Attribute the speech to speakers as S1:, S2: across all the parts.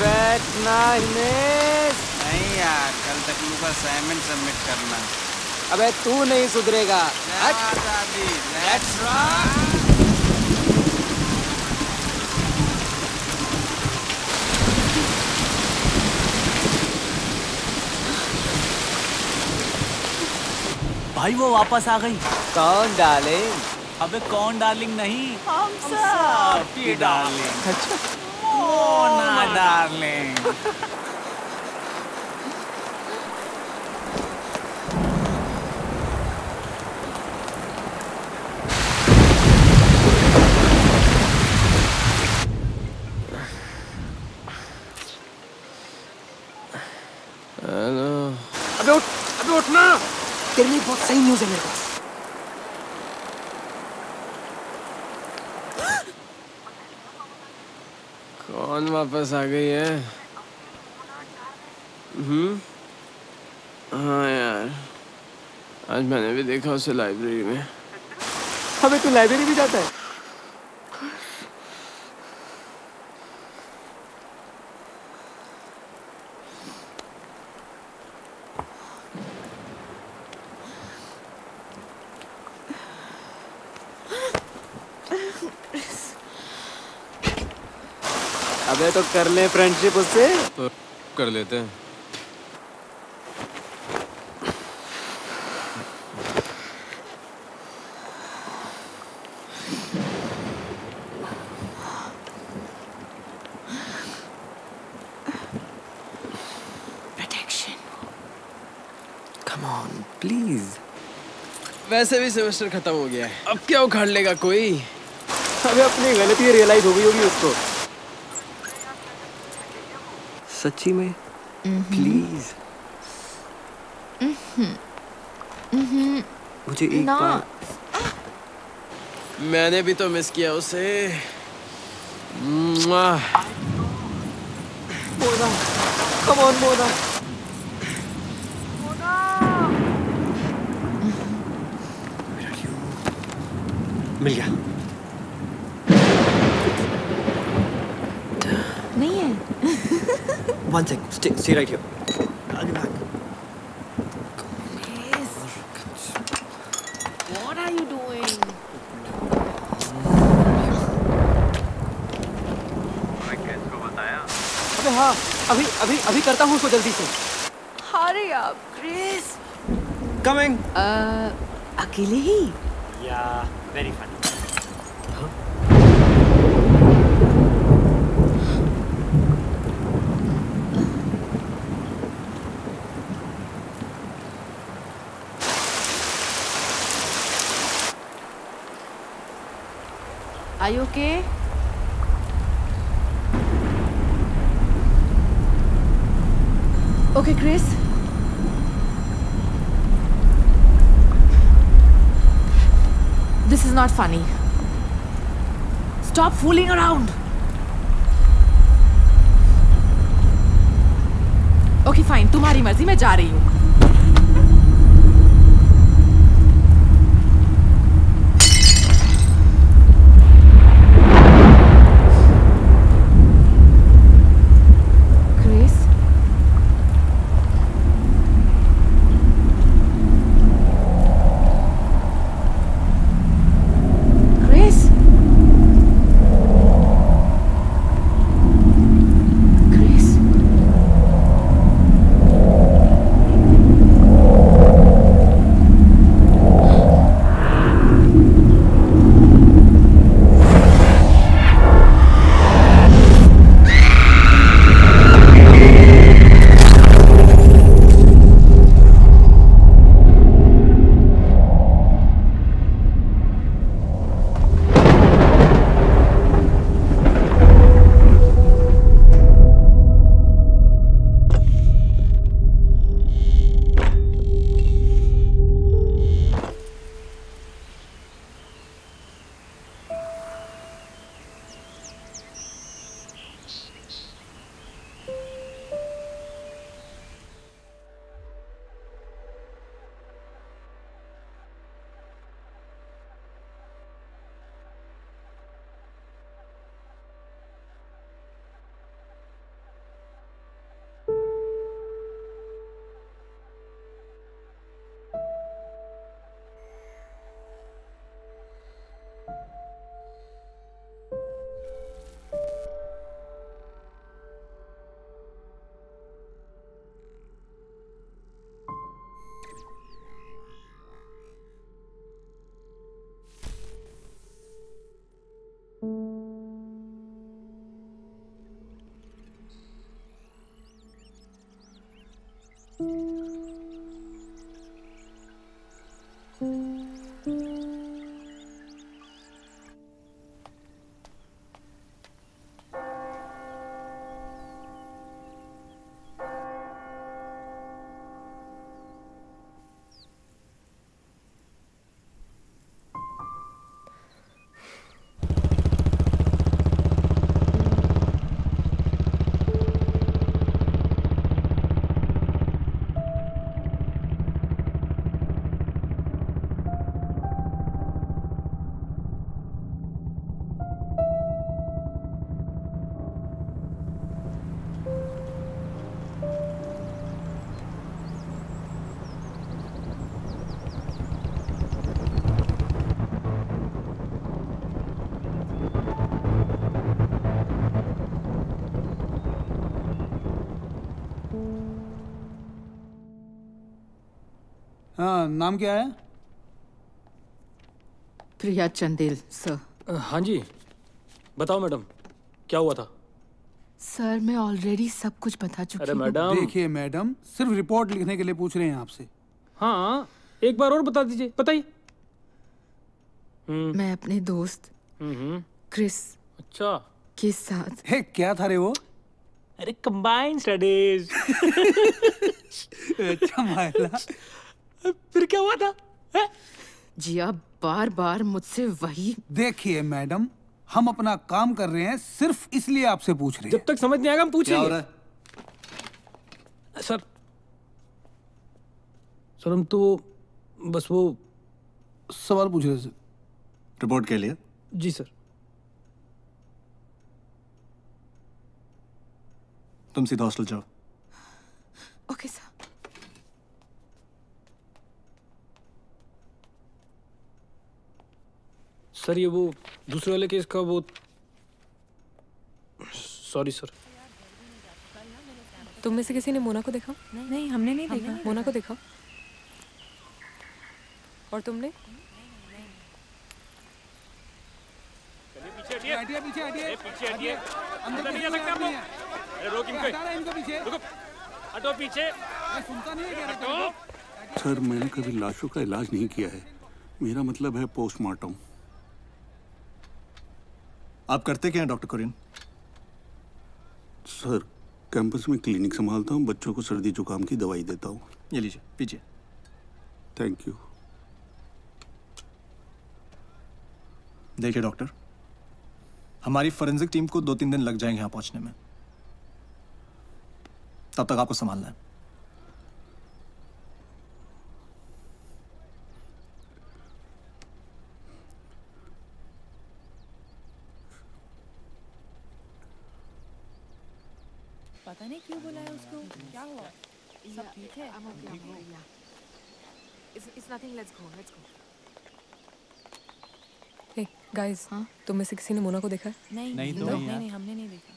S1: बैठना हिमेश
S2: नहीं। यार कल तक का असाइनमेंट सबमिट करना
S1: अबे तू नहीं सुधरेगा।
S2: लेट्स रॉक
S3: भाई वो वापस आ गई।
S1: कौन डाले
S3: अबे कौन डार्लिंग नहीं? हम सब की डार्लिंग
S1: अच्छा।
S3: मोना डार्लिंग
S1: अबे उठ अबे उठना तेरे लिए बहुत सही न्यूज़ है मेरे पास
S4: कौन वापस आ गई है। हम्म। हाँ यार। आज मैंने भी देखा उसे लाइब्रेरी में।
S1: अबे तू लाइब्रेरी भी जाता है। अबे तो कर ले फ्रेंडशिप उससे।
S4: तो कर लेते हैं।
S1: प्लीज़
S4: वैसे भी सेमेस्टर खत्म हो गया है। अब क्या उखाड़ लेगा कोई?
S1: अबे अपनी गलती रियलाइज़ हो गई होगी उसको। सच्ची में? प्लीज़ मुझे एक। बार
S4: मैंने भी तो मिस किया उसे।
S1: मोना कम ऑन मोना मिल गया
S5: नहीं है
S1: One sec. Stay, stay right here. I'll be back. हाँ, अभी अभी अभी करता हूँ जल्दी से।
S5: हारे आप क्रिस
S1: कमिंग
S5: अकेले ही?
S1: या
S5: very funny okay okay Chris this is not funny stop fooling around okay fine तुम्हारी मर्ज़ी, मैं जा रही हूँ।
S6: हाँ नाम क्या है?
S5: प्रिया चंदेल सर।
S7: हाँ जी। बताओ मैडम क्या हुआ था?
S5: सर मैं ऑलरेडी सब कुछ बता चुकी
S7: अरे
S5: हूँ।
S7: मैडम।
S6: देखिए मैडम सिर्फ़ रिपोर्ट लिखने के लिए पूछ रहे हैं आपसे।
S7: हाँ एक बार और बता दीजिए बताइए।
S5: मैं अपने दोस्त
S7: हम्म
S5: क्रिस
S7: अच्छा।
S5: के साथ।
S6: हे क्या था रे वो?
S7: अरे कंबाइन स्टडीज़
S6: अच्छा मायला।
S7: फिर क्या हुआ था? हैं?
S5: जिया बार बार मुझसे वही
S6: देखिए मैडम हम अपना काम कर रहे हैं सिर्फ़ इसलिए आपसे पूछ रहे हैं।
S7: जब तक समझ नहीं आएगा हम पूछेंगे। सर सर हम तो बस वो
S6: सवाल पूछ रहे थे
S8: रिपोर्ट के लिए?
S7: जी सर।
S8: तुम सीधा हॉस्टल जाओ।
S5: Okay sir.
S7: सर ये वो दूसरे वाले केस का वो सॉरी सर
S9: तुम में से किसी ने मोना को देखा? नहीं हमने नहीं देखा। मोना को देखा? और तुमने?
S6: हटिए। पीछे हटिए।
S7: पीछे हटिए।
S6: अंदर नहीं जा सकते आप लोग।
S7: रोक
S6: हटा इनको पीछे।
S7: हटो पीछे।
S6: ये सुनता नहीं है क्या?
S10: सर मैंने कभी लाशों का इलाज नहीं किया है। मेरा मतलब है पोस्टमार्टम।
S8: आप करते क्या हैं डॉक्टर कुरिन
S10: सर कैंपस में क्लिनिक संभालता हूँ बच्चों को सर्दी जुकाम की दवाई देता हूँ।
S8: ये लीजिए पीजिए।
S10: थैंक यू
S8: देखिए डॉक्टर हमारी फोरेंसिक टीम को दो तीन दिन लग जाएँगे यहाँ पहुँचने में। तब तक आपको संभालना है
S11: क्या हुआ सब ठीक है
S12: I'm okay, I'm okay, yeah. It's, it's nothing, let's go, let's go.
S11: Hey guys हाँ तुम में से किसी ने मोना को देखा है?
S3: नहीं, नहीं तो
S11: नहीं,
S3: नहीं
S11: हमने नहीं देखा।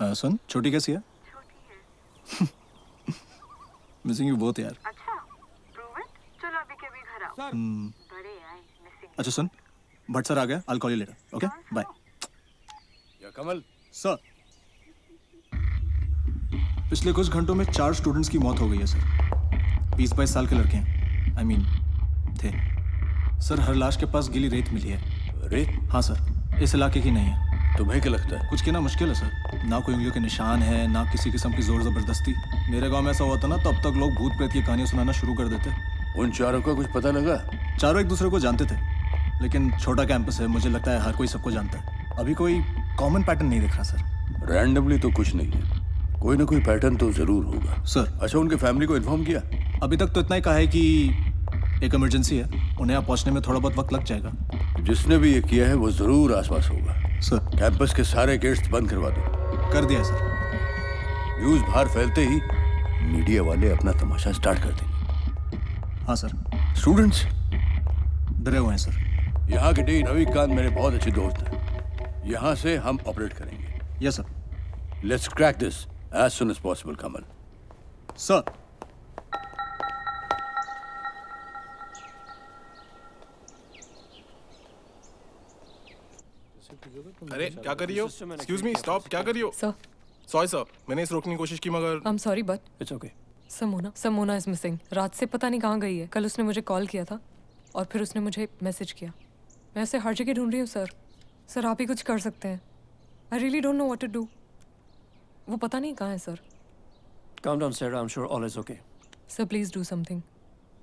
S8: आ, सुन छोटी कैसी है? मिसिंग यू बहुत यार।
S13: अच्छा प्रूव इट चलो अभी के अभी घर आओ।
S8: हम्म,
S13: बड़े आए मिसिंग
S8: अच्छा सुन। भट्ट सर आ गया। I call you later okay bye
S14: या कमल
S8: सर पिछले कुछ घंटों में चार स्टूडेंट्स की मौत हो गई है सर बीस बाईस साल के लड़के हैं। आई I मीन mean, थे। सर हर लाश के पास गीली रेत मिली है।
S14: रेत?
S8: हाँ सर इस इलाके की नहीं है।
S14: तुम्हें क्या लगता है?
S8: कुछ कहना मुश्किल है सर ना कोई उंगलियों के निशान है ना किसी किस्म की ज़ोर ज़बरदस्ती। मेरे गाँव में ऐसा हुआ था ना तो अब तक लोग भूत प्रेत की कहानियाँ सुनाना शुरू कर देते।
S14: उन चारों का कुछ पता लगा?
S8: चारों एक दूसरे को जानते थे। लेकिन छोटा कैंपस है मुझे लगता है हर कोई सबको जानता है। अभी कोई कॉमन पैटर्न नहीं दिख रहा सर
S14: रैंडमली तो कुछ नहीं है। कोई ना कोई पैटर्न तो ज़रूर होगा।
S8: सर
S14: अच्छा उनके फैमिली को इन्फॉर्म किया?
S8: अभी तक तो इतना ही कहा है कि एक इमरजेंसी है। उन्हें यहाँ पहुँचने में थोड़ा बहुत वक्त लग जाएगा।
S14: जिसने भी ये किया है वो ज़रूर आसपास होगा।
S8: सर
S14: कैंपस के सारे गेट्स बंद करवा दो।
S8: कर दिया सर
S14: न्यूज़ बाहर फैलते ही मीडिया वाले अपना तमाशा स्टार्ट कर देंगे।
S8: हाँ सर
S14: स्टूडेंट्स
S8: डरे हुए हैं सर
S14: यहाँ के डी रविकांत मेरे बहुत अच्छे दोस्त हैं। यहाँ से हम ऑपरेट करेंगे।
S8: Yes sir
S14: let's crack this as soon as possible Kamal
S8: sir
S15: अरे क्या कर रही हो? एक्सक्यूज मी स्टॉप क्या कर रही हो?
S11: सर
S15: सॉरी सर मैंने इस रोकने की कोशिश की मगर
S11: I am sorry but
S16: it's okay
S11: समोना समोना इज़ मिसिंग रात से पता नहीं कहाँ गई है। कल उसने मुझे कॉल किया था और फिर उसने मुझे मैसेज किया। मैं उसे हर जगह ढूंढ रही हूँ सर। सर आप ही कुछ कर सकते हैं। I really don't know what to do वो पता नहीं कहाँ है sir.
S16: Calm down sir I am sure all is okay
S11: sir please do something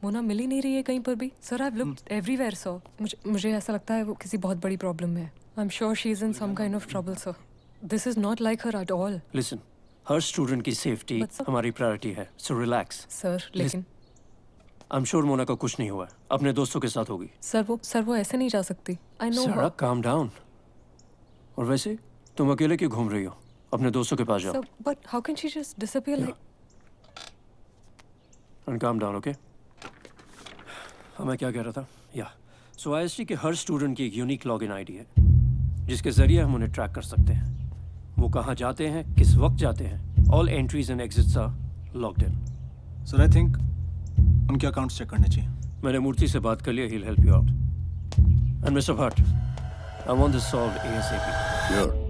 S11: Mona मिल ही नहीं रही है कहीं पर भी। Sir I looked everywhere sir मुझे मुझे ऐसा लगता है वो किसी बहुत बड़ी प्रॉब्लम में है। I am sure she is in some kind of trouble sir this is not like her at all
S16: listen her student की सेफ्टी हमारी प्रायोरिटी है। सो रिलैक्स
S11: सर लेकिन
S16: आई एम श्योर मोना का कुछ नहीं हुआ है। अपने दोस्तों के साथ होगी।
S11: सर वो सर वो ऐसे नहीं जा सकती। I know
S16: sir calm down और वैसे तुम अकेले क्यों घूम रही हो? अपने दोस्तों के पास जाओ।
S11: But how can she just disappear like
S16: and calm down okay हाँ मैं क्या कह रहा था? या सो आई के हर स्टूडेंट की एक यूनिक लॉगिन आईडी है जिसके ज़रिए हम उन्हें ट्रैक कर सकते हैं। वो कहाँ जाते हैं किस वक्त जाते हैं all entries and exits are locked in
S8: sir I think उनके अकाउंट्स चेक करने चाहिए।
S16: मैंने मूर्ति से बात कर लिया ही help you out and mister Bhatt I want this solve ASAP
S14: sure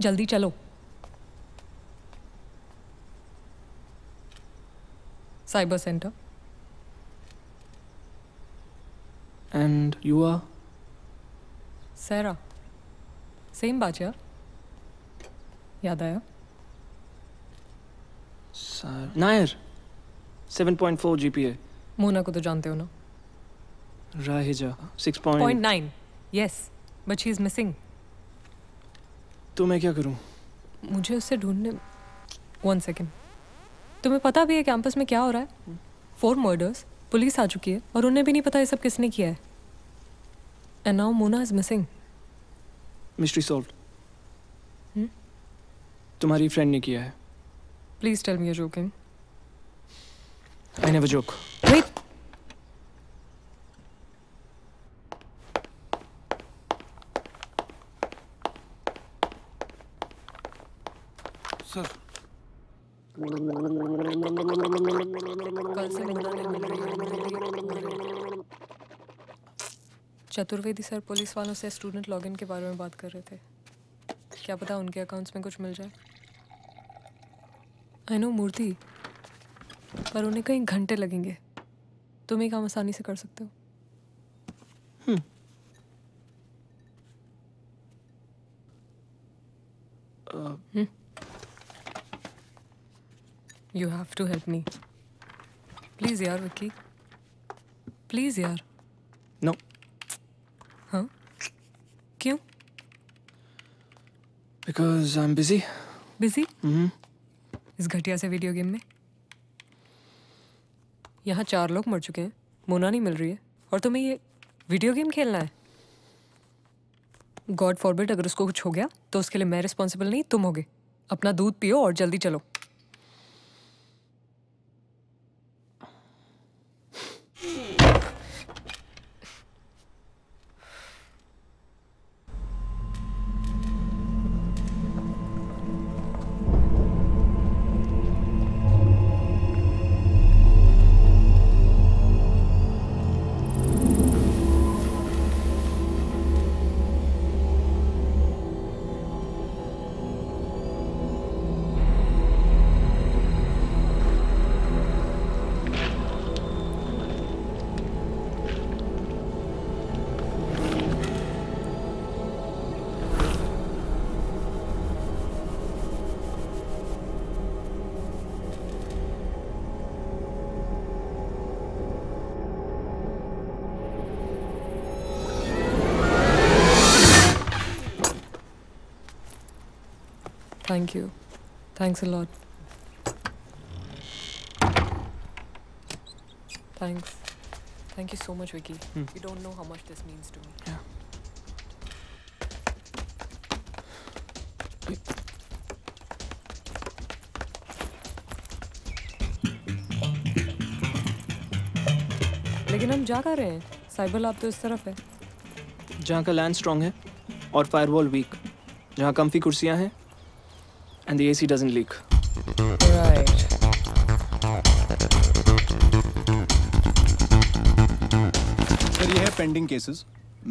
S11: जल्दी चलो। Cyber centre
S17: and you are
S11: Sarah same बात यार याद आया?
S17: सर नायर 7.4 जीपीए
S11: मोना को तो जानते हो ना।
S17: राहिजा 6
S11: point
S17: point
S11: nine yes but she is missing
S17: तो मैं क्या करूँ?
S11: मुझे उससे ढूँढने वन सेकेंड तुम्हें पता भी है कैंपस में क्या हो रहा है? फोर मर्डर्स पुलिस आ चुकी है और उन्हें भी नहीं पता ये सब किसने किया है। And now Mona is
S17: missing mystery
S11: solve?
S17: तुम्हारी फ्रेंड ने किया है।
S11: Please tell me you joking
S17: I never joke
S11: wait
S6: sir
S11: कल से मोना ने मिल रही है, मिल रही है। चतुर्वेदी सर पुलिस वालों से स्टूडेंट लॉगिन के बारे में बात कर रहे थे। क्या पता उनके अकाउंट्स में कुछ मिल जाए। आई नो मूर्ति पर उन्हें कई घंटे लगेंगे। तुम ये काम आसानी से कर सकते हो। You have to help me please यार विक्की प्लीज़ यार
S17: नो
S11: हाँ क्यों
S17: बिकॉज़ busy. Busy?
S11: Mm-hmm. इस घटिया से वीडियो गेम में यहाँ चार लोग मर चुके हैं मोना नहीं मिल रही है और तुम्हें ये वीडियो गेम खेलना है गॉड फॉरबिड अगर उसको कुछ हो गया तो उसके लिए मैं रिस्पॉन्सिबल नहीं तुम होगे अपना दूध पियो और जल्दी चलो Thank you. Thanks a lot. Thanks. Thank you so much, Vicky.
S17: Hmm.
S11: You don't know how much this means to me.
S17: Yeah.
S11: लेकिन हम जा कर रहे हैं साइबर लैब तो इस तरफ़ है
S17: जहाँ का लैंड स्ट्रॉन्ग है और फायरवॉल वीक जहाँ कम्फी कुर्सियाँ हैं and the AC doesn't leak.
S11: Right.
S8: Sir ये है पेंडिंग केसेस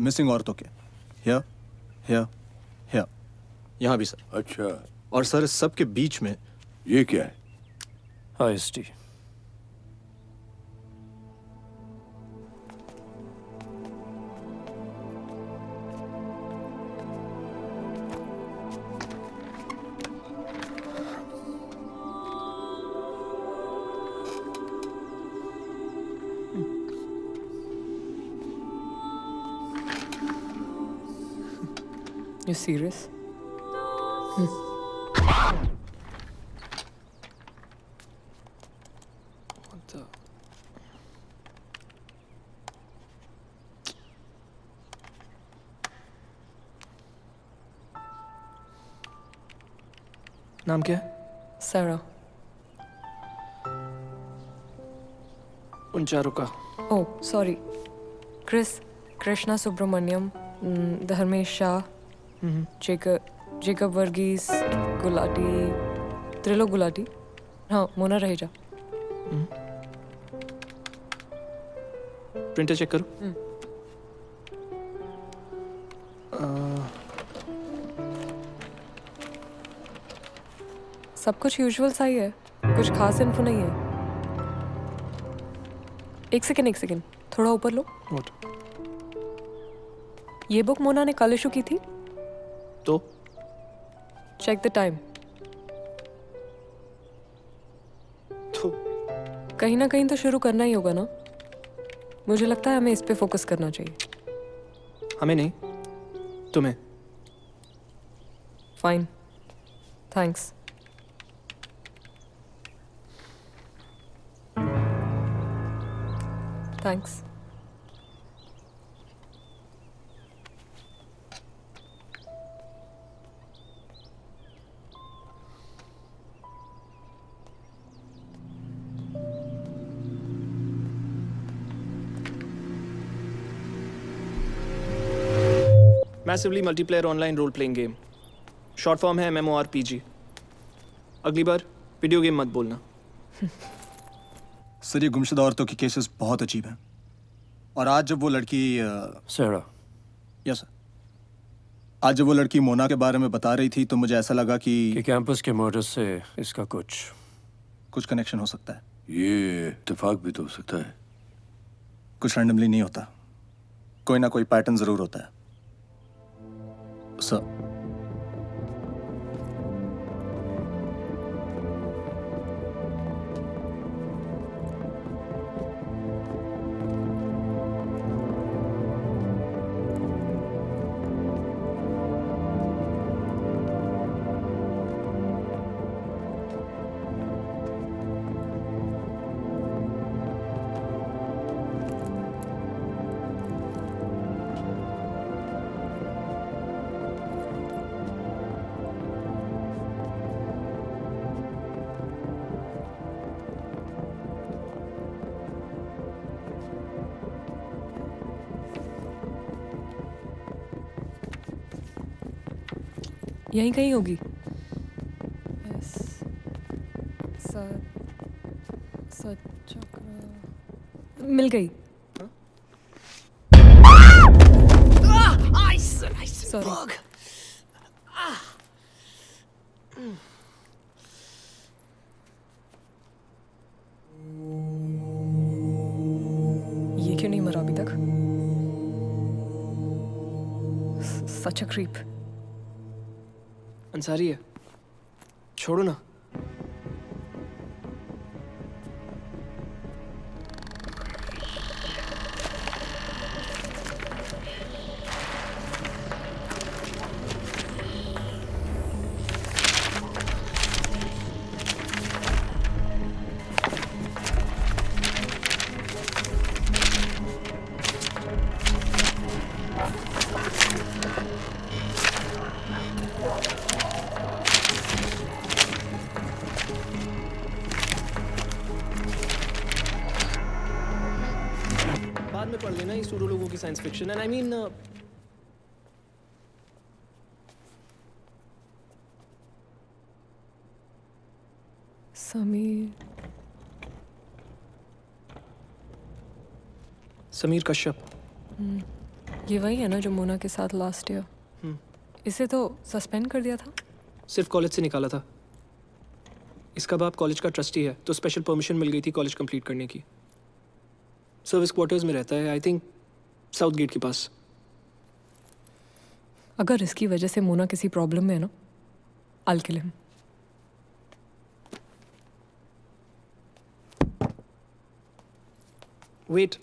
S8: मिसिंग औरतों के। हियर हियर हियर यहाँ भी सर
S14: अच्छा।
S8: और सर इस सब के बीच में
S14: ये क्या है?
S16: IST
S11: You serious? Hmm.
S17: What the? नाम क्या है
S11: Sarah.
S17: उन चारों का
S11: Oh, sorry. Chris, Krishna Subramaniam, mm, Dharmesh Jacob, Jacob Varghese, Gulati, Trilok Gulati. हाँ मोना रहेजा
S17: प्रिंटर चेक करो।
S11: हम्म। सब कुछ यूजुअल सा ही है। कुछ खास इन्फो नहीं है। एक सेकेंड एक सेकेंड थोड़ा ऊपर लो।
S17: What?
S11: ये बुक मोना ने कल इशू की थी।
S17: तो?
S11: चेक द टाइम
S17: तो?
S11: कहीं ना कहीं तो शुरू करना ही होगा ना? मुझे लगता है हमें इस पे फोकस करना चाहिए।
S17: हमें नहीं तुम्हें।
S11: Fine thanks thanks
S17: massively multiplayer online role playing game short form है एम आर पी जी अगली बार वीडियो गेम मत बोलना।
S8: सर ये गुमशुदा औरतों के केसेस बहुत अजीब हैं। और आज जब वो लड़की
S16: सरा
S8: यस सर आज जब वो लड़की मोना के बारे में बता रही थी तो मुझे ऐसा लगा कि,
S16: कि कैंपस के मर्डर से इसका कुछ
S8: कुछ कनेक्शन हो सकता है।
S14: ये इत्तेफाक भी तो हो सकता है।
S8: कुछ रैंडमली नहीं होता। कोई ना कोई पैटर्न ज़रूर होता है। सर
S11: यहीं कहीं होगी। मिल गई। सॉरी ये क्यों नहीं मरा अभी तक? सच अ क्रीप
S17: अंसारी है। छोड़ो ना। लोगों की science fiction and I
S11: Sameer
S17: Sameer Kashyap
S11: hmm, ये वही है ना जो मोना के साथ लास्ट ईयर
S17: हम्म।
S11: इसे तो सस्पेंड कर दिया था?
S17: सिर्फ़ कॉलेज से निकाला था। इसका बाप कॉलेज का ट्रस्टी है तो स्पेशल परमिशन मिल गई थी कॉलेज कंप्लीट करने की। सर्विस क्वार्टर्स में रहता है आई थिंक साउथ गेट के पास।
S11: अगर इसकी वजह से मोना किसी प्रॉब्लम में है ना I'll kill him wait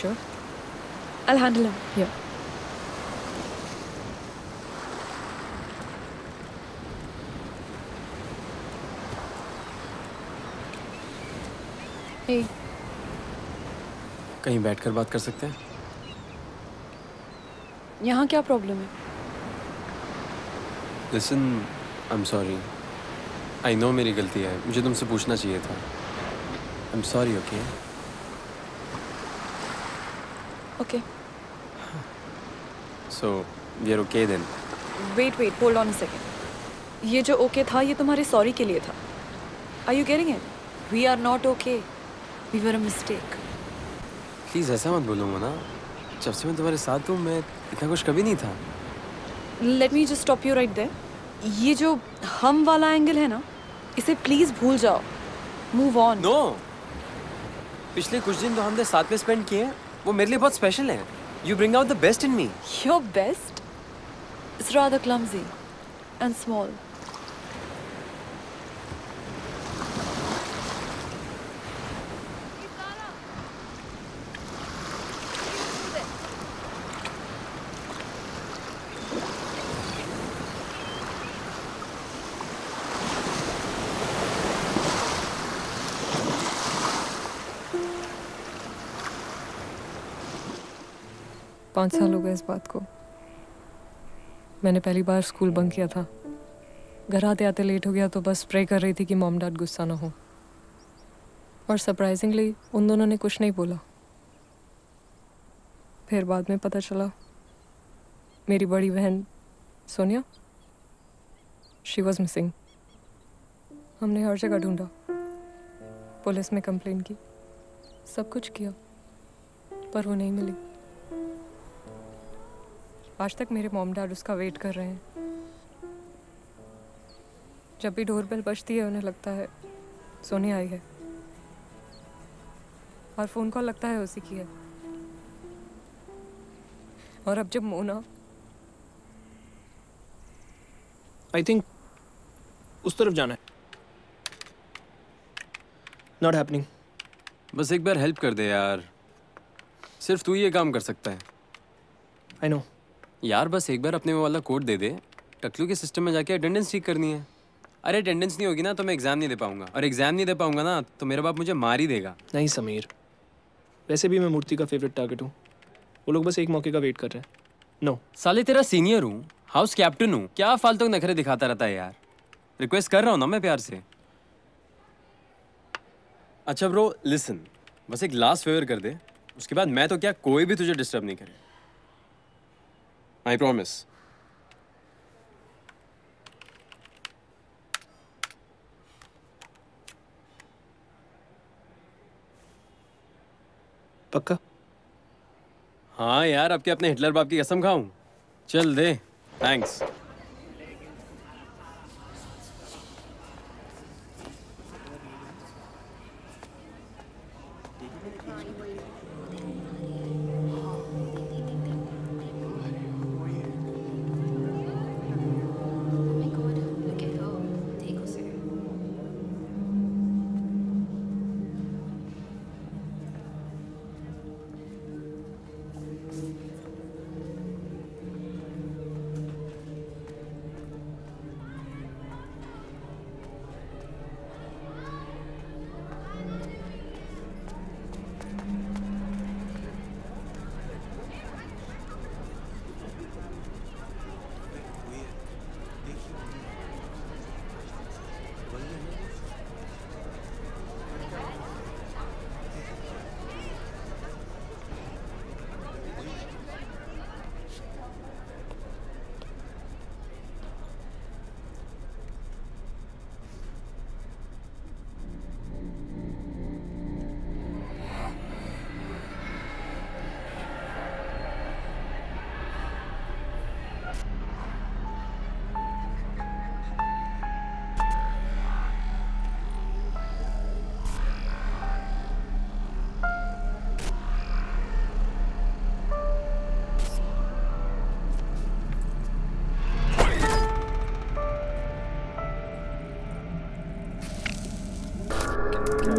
S11: sure?
S12: I'll handle him.
S11: Yeah.
S12: Hey,
S18: कहीं बैठकर बात कर सकते हैं?
S12: यहाँ क्या प्रॉब्लम है?
S18: Listen I am sorry I know मेरी गलती है. मुझे तुमसे पूछना चाहिए था. I am sorry okay
S12: okay
S18: so we are okay then
S12: wait wait hold on a second ये जो ओके था ये तुम्हारे सॉरी के लिए था। Are you getting it we are not okay we were a mistake
S18: please ऐसा मत बोलूँगा ना जब से मैं तुम्हारे साथ हूँ मैं इतना कुछ कभी नहीं था।
S12: Let me just stop you right there ये जो हम वाला एंगल है ना इसे प्लीज़ भूल जाओ। मूव ऑन
S18: नो पिछले कुछ दिन तो हमने साथ में स्पेंड किए हैं। वो मेरे लिए बहुत स्पेशल हैं you bring out the best in me
S12: your best it's rather clumsy and small
S11: पाँच साल हो गए इस बात को। मैंने पहली बार स्कूल बंक किया था। घर आते आते लेट हो गया तो बस प्रे कर रही थी कि मॉम डैड गुस्सा ना हो। और सरप्राइजिंगली उन दोनों ने कुछ नहीं बोला। फिर बाद में पता चला मेरी बड़ी बहन सोनिया शी वॉज़ मिसिंग हमने हर जगह ढूंढा। पुलिस में कंप्लेन की। सब कुछ किया पर वो नहीं मिली। आज तक मेरे मॉम डैड उसका वेट कर रहे हैं। जब भी डोर बेल बजती है उन्हें लगता है सोनी आई है। और फ़ोन कॉल लगता है उसी की है। और अब जब मोना
S17: आई थिंक उस तरफ़ जाना है। नॉट हैपनिंग
S18: बस एक बार हेल्प कर दे यार। सिर्फ़ तू ही ये काम कर सकता है।
S17: आई नो
S18: यार बस एक बार अपने वो वाला कोड दे दे। टकलू के सिस्टम में जाके अटेंडेंस ठीक करनी है। अरे अटेंडेंस नहीं होगी ना तो मैं एग्ज़ाम नहीं दे पाऊँगा। और एग्ज़ाम नहीं दे पाऊँगा ना तो मेरा बाप मुझे मार ही देगा।
S17: नहीं समीर। वैसे भी मैं मूर्ति का फेवरेट टारगेट हूँ। वो लोग बस एक मौके का वेट कर रहे हैं। नो
S18: साले तेरा सीनियर हूँ। हाउस कैप्टन हूँ। क्या फालतू के नखरे दिखाता रहता है यार? रिक्वेस्ट कर रहा हूँ ना मैं प्यार से। अच्छा ब्रो लिसन बस एक लास्ट फेवर कर दे। उसके बाद मैं तो क्या कोई भी तुझे डिस्टर्ब नहीं करे। आई promise.
S17: पक्का?
S18: हाँ यार अब क्या अपने हिटलर बाप की कसम खाऊं? चल दे। थैंक्स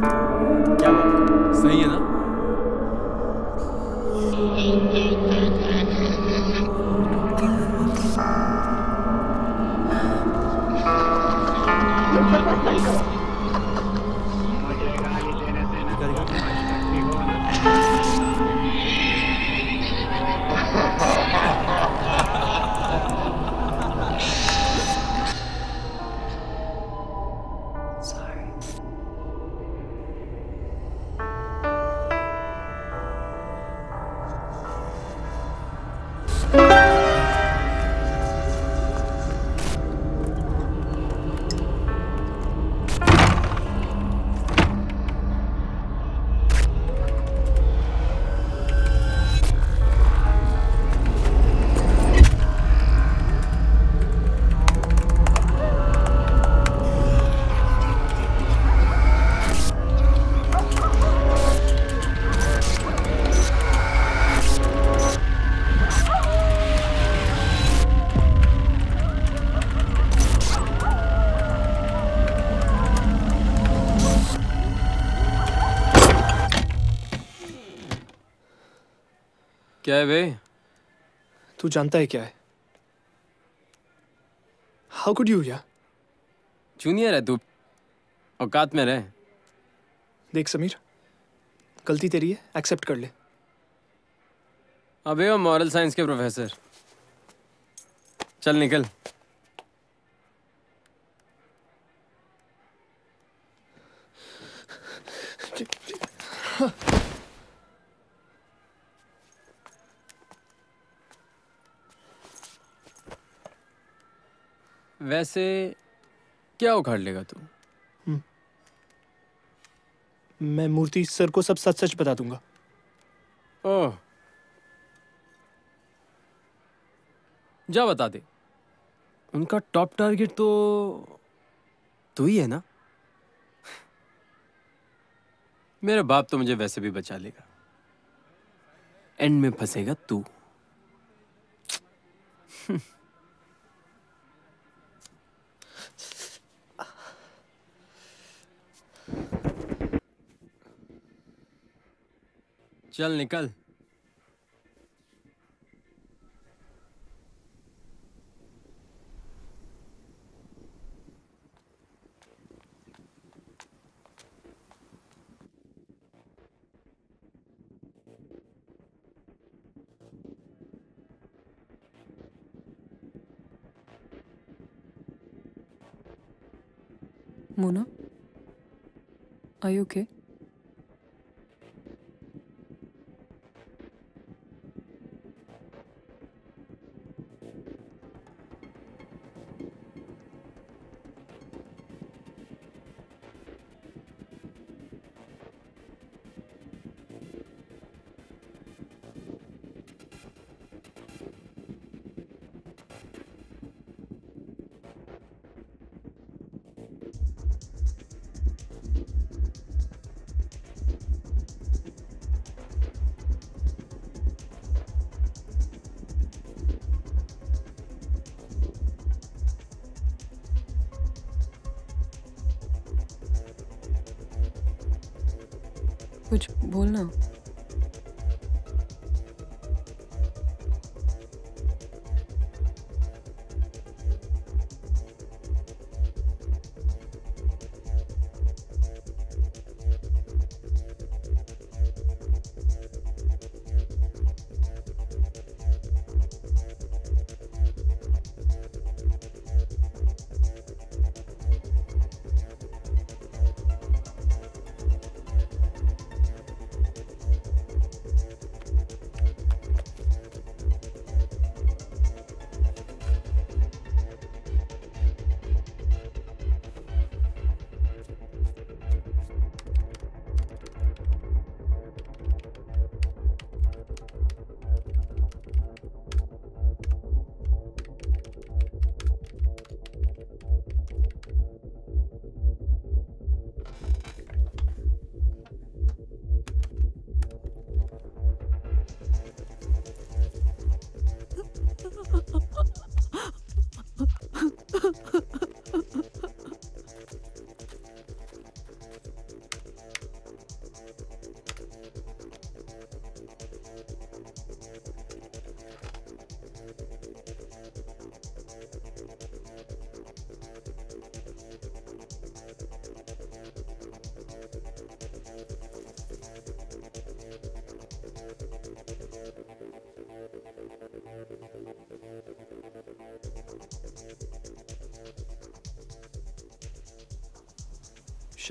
S17: क्या बात
S18: सही है ना Let's go. है बे
S17: तू जानता है क्या है? हाउ कुड यू या
S18: जूनियर है तू। औकात में रहे।
S17: देख समीर गलती तेरी है एक्सेप्ट कर ले।
S18: अबे वो मॉरल साइंस के प्रोफेसर चल निकल। वैसे क्या उखाड़ लेगा तू?
S17: मैं मूर्ति सर को सब सच सच बता दूँगा।
S18: ओह। जा बता दे। उनका टॉप टारगेट तो तू ही है ना? मेरा बाप तो मुझे वैसे भी बचा लेगा। एंड में फंसेगा तू। चल निकल
S11: Mona? Are you okay?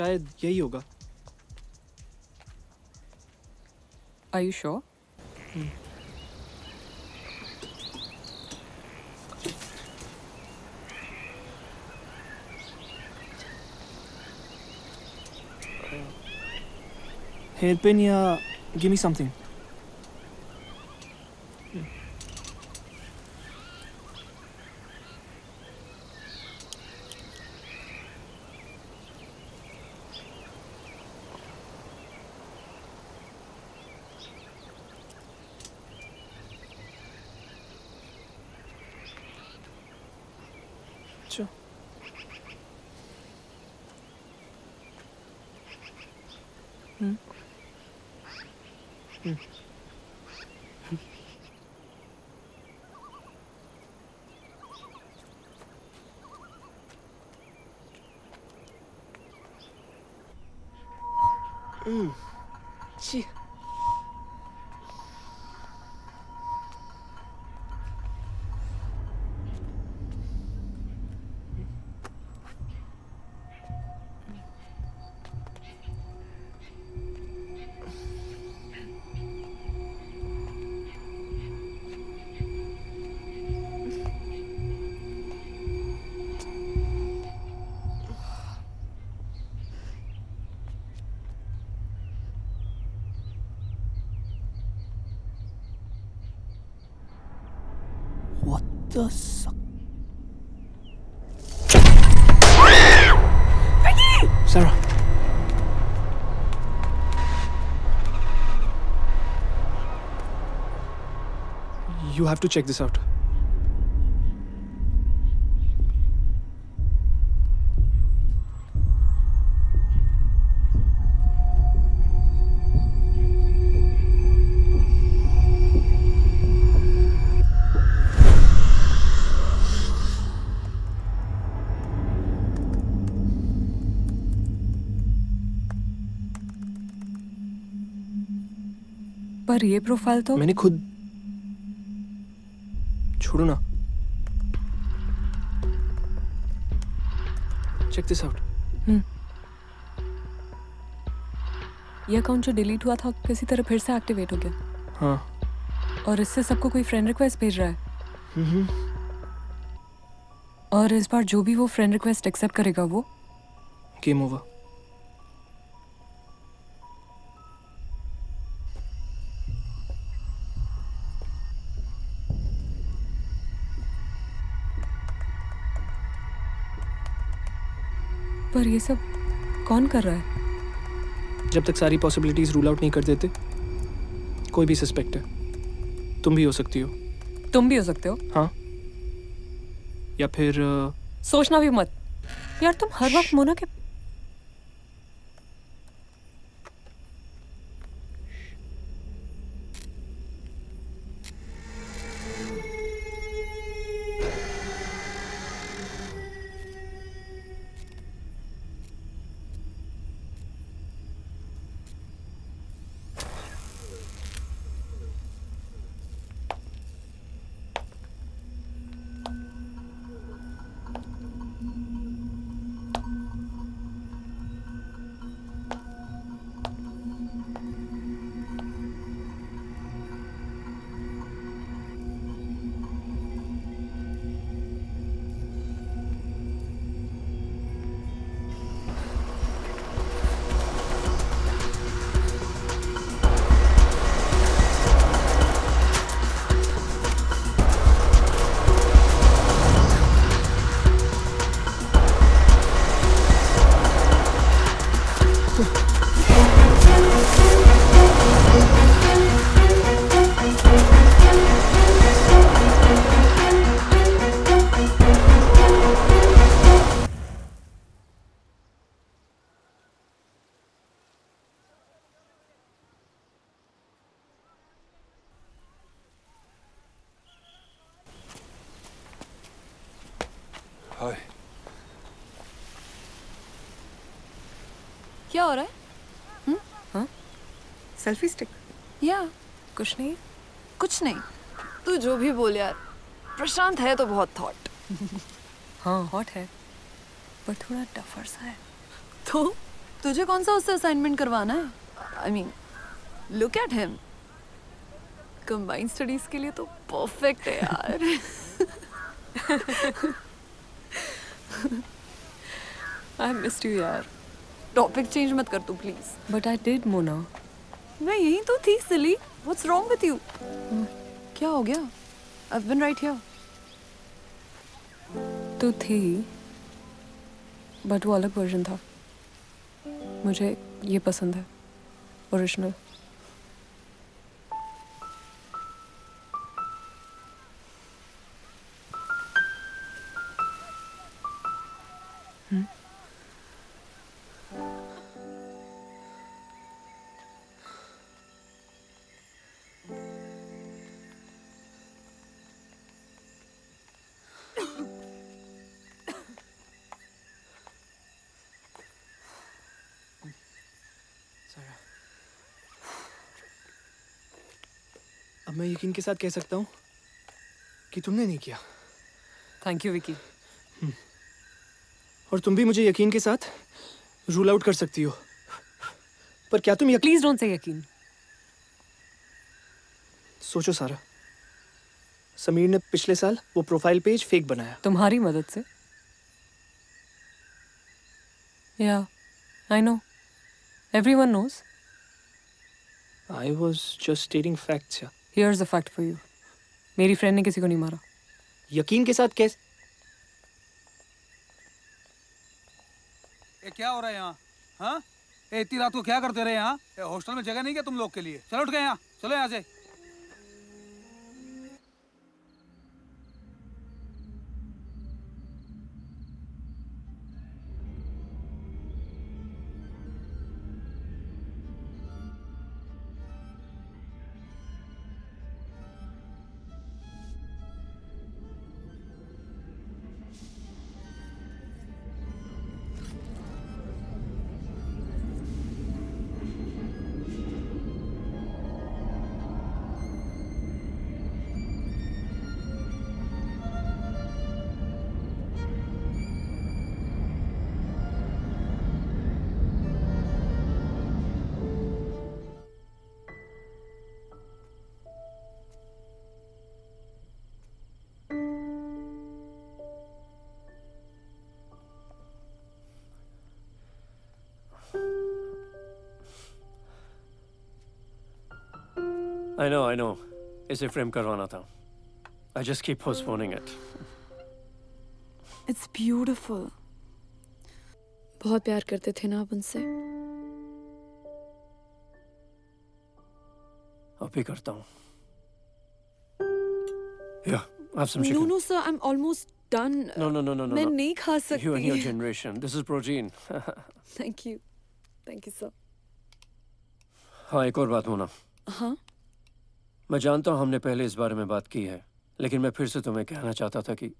S17: शायद यही होगा
S11: Are you sure?
S17: Hair pin या give me something
S5: hmm the suck?
S17: Sarah. You have to check this out.
S11: ये प्रोफ़ाइल तो?
S17: मैंने खुद छोड़ो ना। Check this
S11: out. ये अकाउंट जो डिलीट हुआ था किसी तरह फिर से एक्टिवेट हो गया।
S17: हाँ।
S11: और इससे सबको कोई फ्रेंड रिक्वेस्ट भेज रहा है।
S17: हम्म।
S11: और इस बार जो भी वो फ्रेंड रिक्वेस्ट एक्सेप्ट करेगा वो?
S17: गेम ओवर
S11: सब कौन कर रहा है?
S17: जब तक सारी पॉसिबिलिटीज रूल आउट नहीं कर देते कोई भी सस्पेक्ट है। तुम भी हो सकती हो।
S11: तुम भी हो सकते हो।
S17: हाँ। या फिर आ...
S11: सोचना भी मत। यार तुम हर वक्त मोना के सेल्फी स्टिक।
S12: या
S11: कुछ नहीं।
S12: कुछ नहीं। तू जो भी बोल यार। प्रशांत है तो बहुत थॉट
S11: हाँ हॉट है। पर थोड़ा टफर सा है।
S12: तो? तुझे कौन सा उससे असाइनमेंट करवाना है? I mean look at him combine studies के लिए तो परफेक्ट है यार।
S11: आई मिस्ड यू यार।
S12: टॉपिक चेंज मत कर तू please
S11: but I did Mona
S12: मैं यहीं तो थी silly. What's wrong with you क्या हो गया? आई बीन राइट हियर
S11: तू थी बट वो अलग वर्जन था। मुझे ये पसंद है ओरिजिनल
S17: मैं यकीन के साथ कह सकता हूँ कि तुमने नहीं किया।
S11: थैंक यू विकी
S17: और तुम भी मुझे यकीन के साथ रूल आउट कर सकती हो। पर क्या तुम यकीन
S11: प्लीज़ डोंट से यकीन।
S17: सोचो सारा। समीर ने पिछले साल वो प्रोफ़ाइल पेज फेक बनाया।
S11: तुम्हारी मदद से? Yeah I know everyone knows
S17: I was just stating facts yeah
S11: here's a fact for you मेरी फ्रेंड ने किसी को नहीं मारा।
S17: यकीन के साथ केस?
S6: ए, क्या हो रहा है यहाँ? हाँ? ए, इतनी रात को क्या करते रहे यहाँ? हॉस्टल में जगह नहीं क्या तुम लोग के लिए? चलो उठ गए यहाँ। चलो यहाँ से।
S16: आई नो आई नो इसे फ्रेम करवाना था। I just keep postponing it
S12: it's beautiful बहुत प्यार करते थे ना आप उनसे।
S16: अब भी करता हूँ। Yeah have some
S12: no
S16: chicken.
S12: No sir I am almost done
S16: No, no, no, no, no.
S12: मैं
S16: no.
S12: नहीं खा
S16: You and your
S12: सकती।
S16: generation. This is protein.
S12: Thank you thank you sir
S16: हाँ एक और बात होना
S12: हाँ?
S16: मैं जानता हूँ हमने पहले इस बारे में बात की है लेकिन मैं फिर से तुम्हें कहना चाहता था कि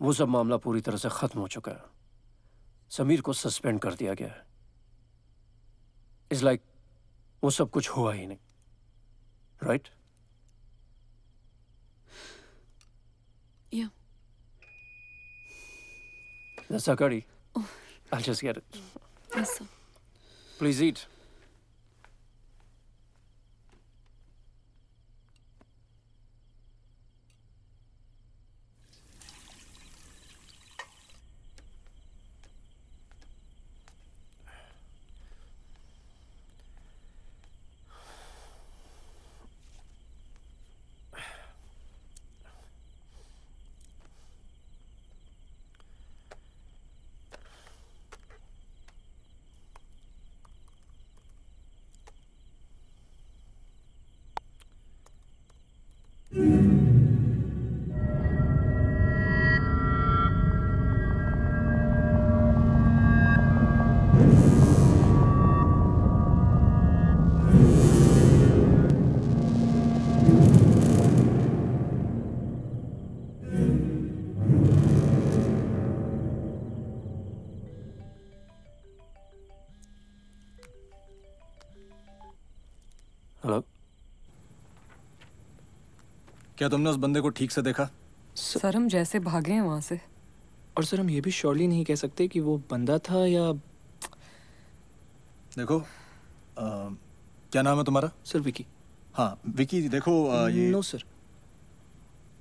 S16: वो सब मामला पूरी तरह से खत्म हो चुका है समीर को सस्पेंड कर दिया गया है इज़ लाइक like, वो सब कुछ हुआ ही नहीं right right?
S12: Yeah.
S16: That's our curry. Oh. I'll just get it.
S12: Yes, sir.
S16: Please eat.
S8: क्या तुमने उस बंदे को ठीक से देखा?
S11: सर हम जैसे भागे हैं वहाँ से।
S17: और सर हम ये भी श्योरली नहीं कह सकते कि वो बंदा था या
S8: देखो अ, क्या नाम है तुम्हारा?
S17: Sir Vicky.
S8: हाँ विकी देखो अ, ये
S17: no sir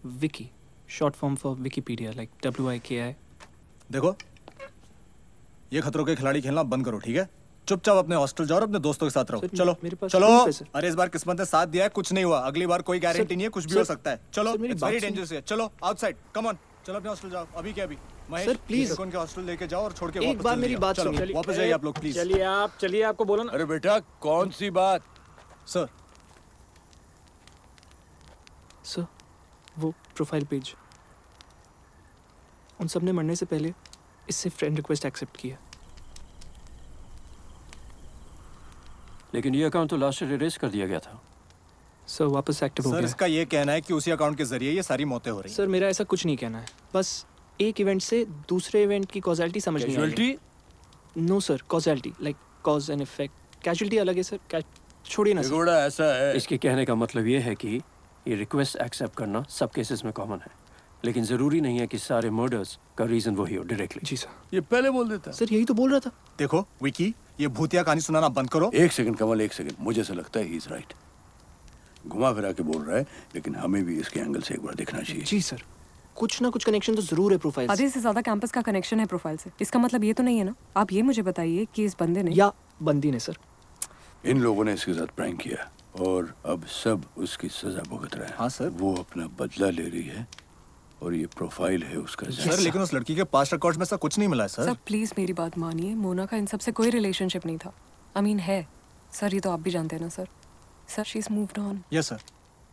S17: Vicky. Short form for Wikipedia like W I K I
S8: देखो ये खतरों के खिलाड़ी खेलना बंद करो ठीक है? चुपचाप अपने हॉस्टल जाओ और अपने दोस्तों के साथ रहो।
S17: सर,
S8: चलो।
S17: मेरे पास
S8: चलो। अरे इस बार किस्मत ने साथ दिया है कुछ नहीं हुआ। अगली बार कोई गारंटी नहीं है कुछ भी हो सकता है। चलो वेरी डेंजरस है। चलो आउटसाइड कम ऑन चलो अपने हॉस्टल जाओ। अभी क्या अभी।
S17: Sir, please।
S8: ये के हॉस्टल लेके जाओ और छोड़ के
S17: एक बार मेरी बात सुनिए।
S8: वापस जाइए आप लोग प्लीज़
S7: चलिए आप चलिए आपको बोला ना।
S14: अरे बेटा कौन सी बात?
S8: सर।
S17: सर वो प्रोफ़ाइल पेज उन सबने मरने से पहले इससे फ्रेंड रिक्वेस्ट एक्सेप्ट किया
S16: लेकिन ये अकाउंट तो लास्ट ईयर इरेज कर दिया गया था।
S17: सर वापस एक्टिव हो गया।
S8: सर इसका ये कहना है कि उसी अकाउंट के ज़रिए ये सारी मौतें हो रही हैं।
S17: सर मेरा ऐसा कुछ नहीं कहना है। बस एक इवेंट से दूसरे इवेंट की कॉजैलिटी समझ नहीं आ रही। No sir causality like cause and effect casualty अलग है सर छोड़िए ना सर
S14: ऐसा है।
S16: इसके कहने का मतलब ये है कि ये रिक्वेस्ट एक्सेप्ट करना सब केसेस में कॉमन है। लेकिन ज़रूरी नहीं है कि सारे मर्डर्स का रीजन वही हो डायरेक्टली
S17: जी सर
S14: ये पहले बोल देता
S17: सर यही तो बोल रहा था।
S8: देखो विकी ये भूतिया कहानी सुनाना बंद करो।
S14: एक सेकंड कमल एक सेकंड। मुझे ऐसा लगता है ही इज़ राइट घुमा फिरा के बोल रहा है लेकिन हमें भी इसके एंगल से एक बार देखना चाहिए।
S17: जी सर कुछ ना कुछ कनेक्शन तो ज़रूर है प्रोफ़ाइल
S11: आधे से ज़्यादा कैंपस का कनेक्शन है प्रोफ़ाइल से। इसका मतलब ये तो नहीं है ना? आप ये मुझे बताइए कि इस बंदे ने
S17: या बंदी ने सर
S14: इन लोगों ने इसके साथ प्रैंक किया और अब सब उसकी सजा भुगत रहे हैं।
S8: हाँ सर
S14: वो अपना बदला ले रही है। और ये प्रोफ़ाइल है उसका
S8: सर लेकिन उस लड़की के पास्ट रिकॉर्ड्स में ऐसा कुछ नहीं मिला है
S11: सर
S8: सर
S11: प्लीज़ मेरी बात मानिए। मोना का इन सबसे कोई रिलेशनशिप नहीं था। आई I मीन mean, है। सर ये तो आप भी जानते हैं ना sir sir she is moved on
S8: yes sir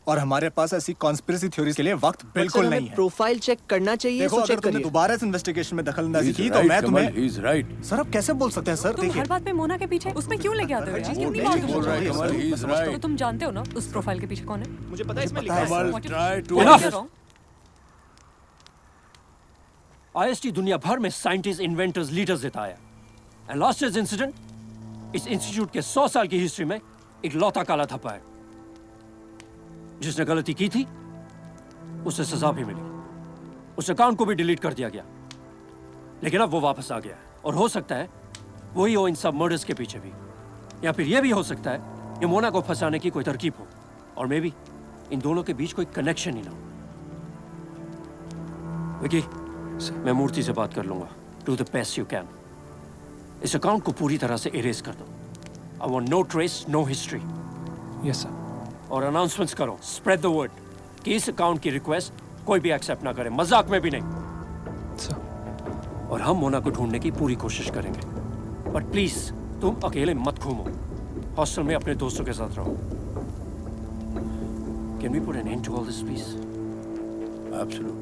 S8: और हमारे पास ऐसी कॉन्स्पिरेसी थ्योरीज के लिए वक्त बिल्कुल नहीं है।
S17: प्रोफ़ाइल चेक करना चाहिए
S8: देखो
S17: तो
S8: अगर तुमने दोबारा इस इन्वेस्टिगेशन में दखल अंदाजी की तो मैं तुम्हें
S14: he's right.
S8: सर आप कैसे बोल सकते हैं सर
S11: तुम
S8: देखिए।
S11: हर बात पे मोना के पीछे उसमें क्यों लेके आते हो? यार कितनी बार
S8: बोल
S11: तुम
S8: रहा है, कमल, is right.
S11: तो तुम जानते हो ना उस प्रोफ़ाइल के पीछे कौन है?
S17: मुझे पता है इसमें
S8: लिखा है,
S14: कमल,
S11: What if-
S16: आईएसटी दुनिया भर में साइंटिस्ट इन्वेंटर्स लीडर्स देता आया एंड लास्ट ईयर्स इंसिडेंट इस इंस्टीट्यूट के 100 साल की हिस्ट्री में एक लौता काला थप्पा है। जिसने गलती की थी, उसे सजा भी मिली। उस अकाउंट को भी डिलीट कर दिया गया। लेकिन अब वो वापस आ गया और हो सकता है, वही हो इन सब मर्डर्स के पीछे भी। या फिर यह भी हो सकता है कि मोना को फंसाने की कोई तरकीब हो। और मे भी इन दोनों के बीच कोई कनेक्शन ही ना हो। विकी मैं मूर्ति से बात कर लूँगा। Do the best you can इस अकाउंट को पूरी तरह से इरेज कर दो। I want no trace no history
S17: yes sir
S16: और अनाउंसमेंट्स करो। स्प्रेड द वर्ड कि इस अकाउंट की रिक्वेस्ट कोई भी एक्सेप्ट ना करे। मज़ाक में भी नहीं।
S17: सर
S16: और हम मोना को ढूँढने की पूरी कोशिश करेंगे। बट प्लीज़ तुम अकेले मत घूमो। हॉस्टल में अपने दोस्तों के साथ रहो।
S14: Can
S16: we put
S15: an end to all this please absolutely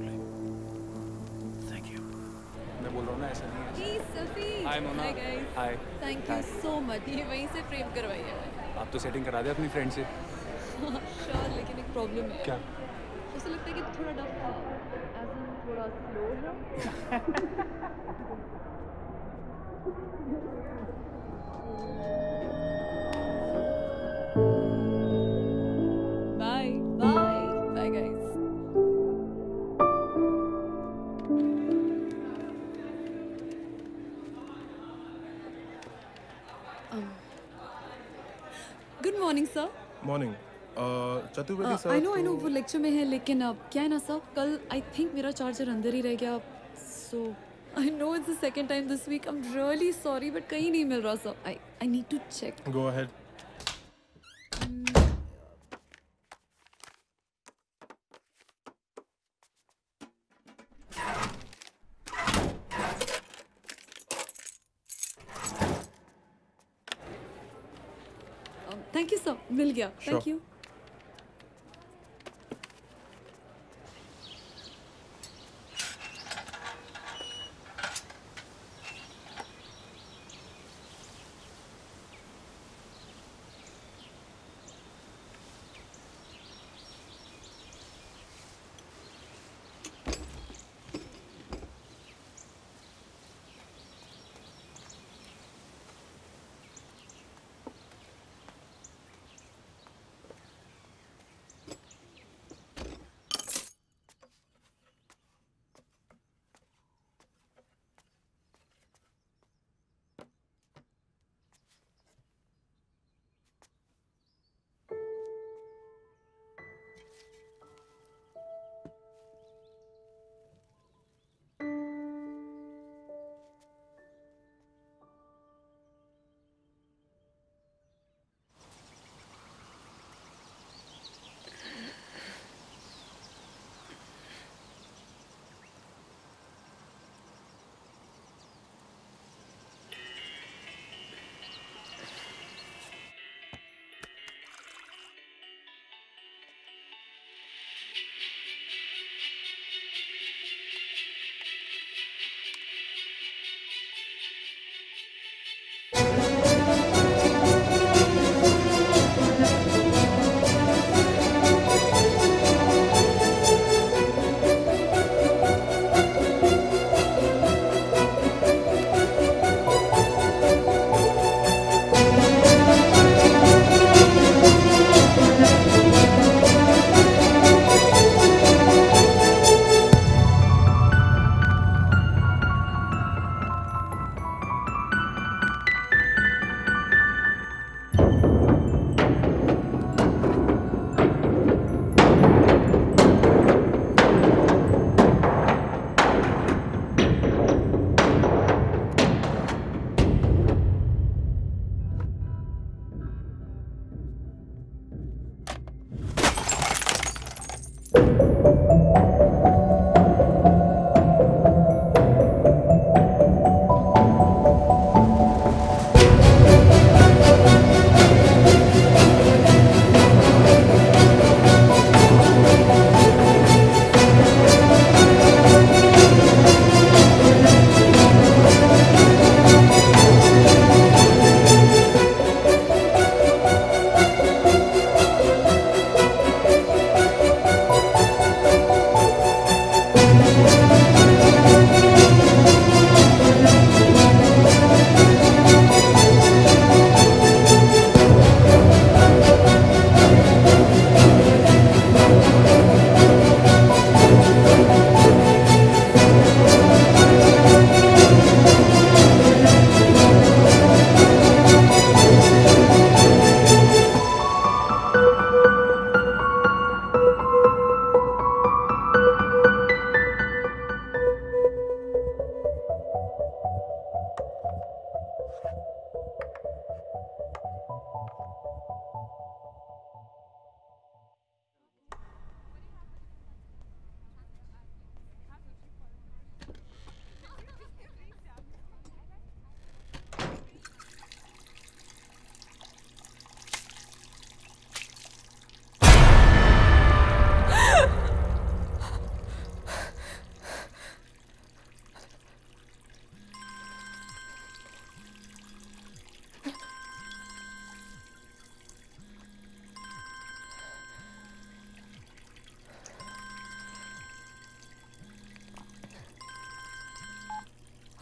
S15: selfie
S12: Mona
S3: hi guys.
S12: Thank you
S3: so
S12: much ये वहीं से फ्रेम करवाई है।
S3: आप तो सेटिंग करा दे अपनी फ्रेंड से।
S12: श्योर लेकिन एक प्रॉब्लम है।
S3: क्या?
S12: उसे लगता है कि थोड़ा डफ था। एज इन थोड़ा स्लो है morning
S15: sir morning Chaturvedi
S12: sir I know I
S15: know
S12: वो लेक्चर में है लेकिन अब क्या है ना सर कल आई थिंक मेरा चार्जर अंदर ही रह गया। So I know it's the second time this week I am really sorry but कहीं नहीं मिल रहा sir I I need to check
S15: go ahead
S12: thank you sir मिल गया। Thank
S11: you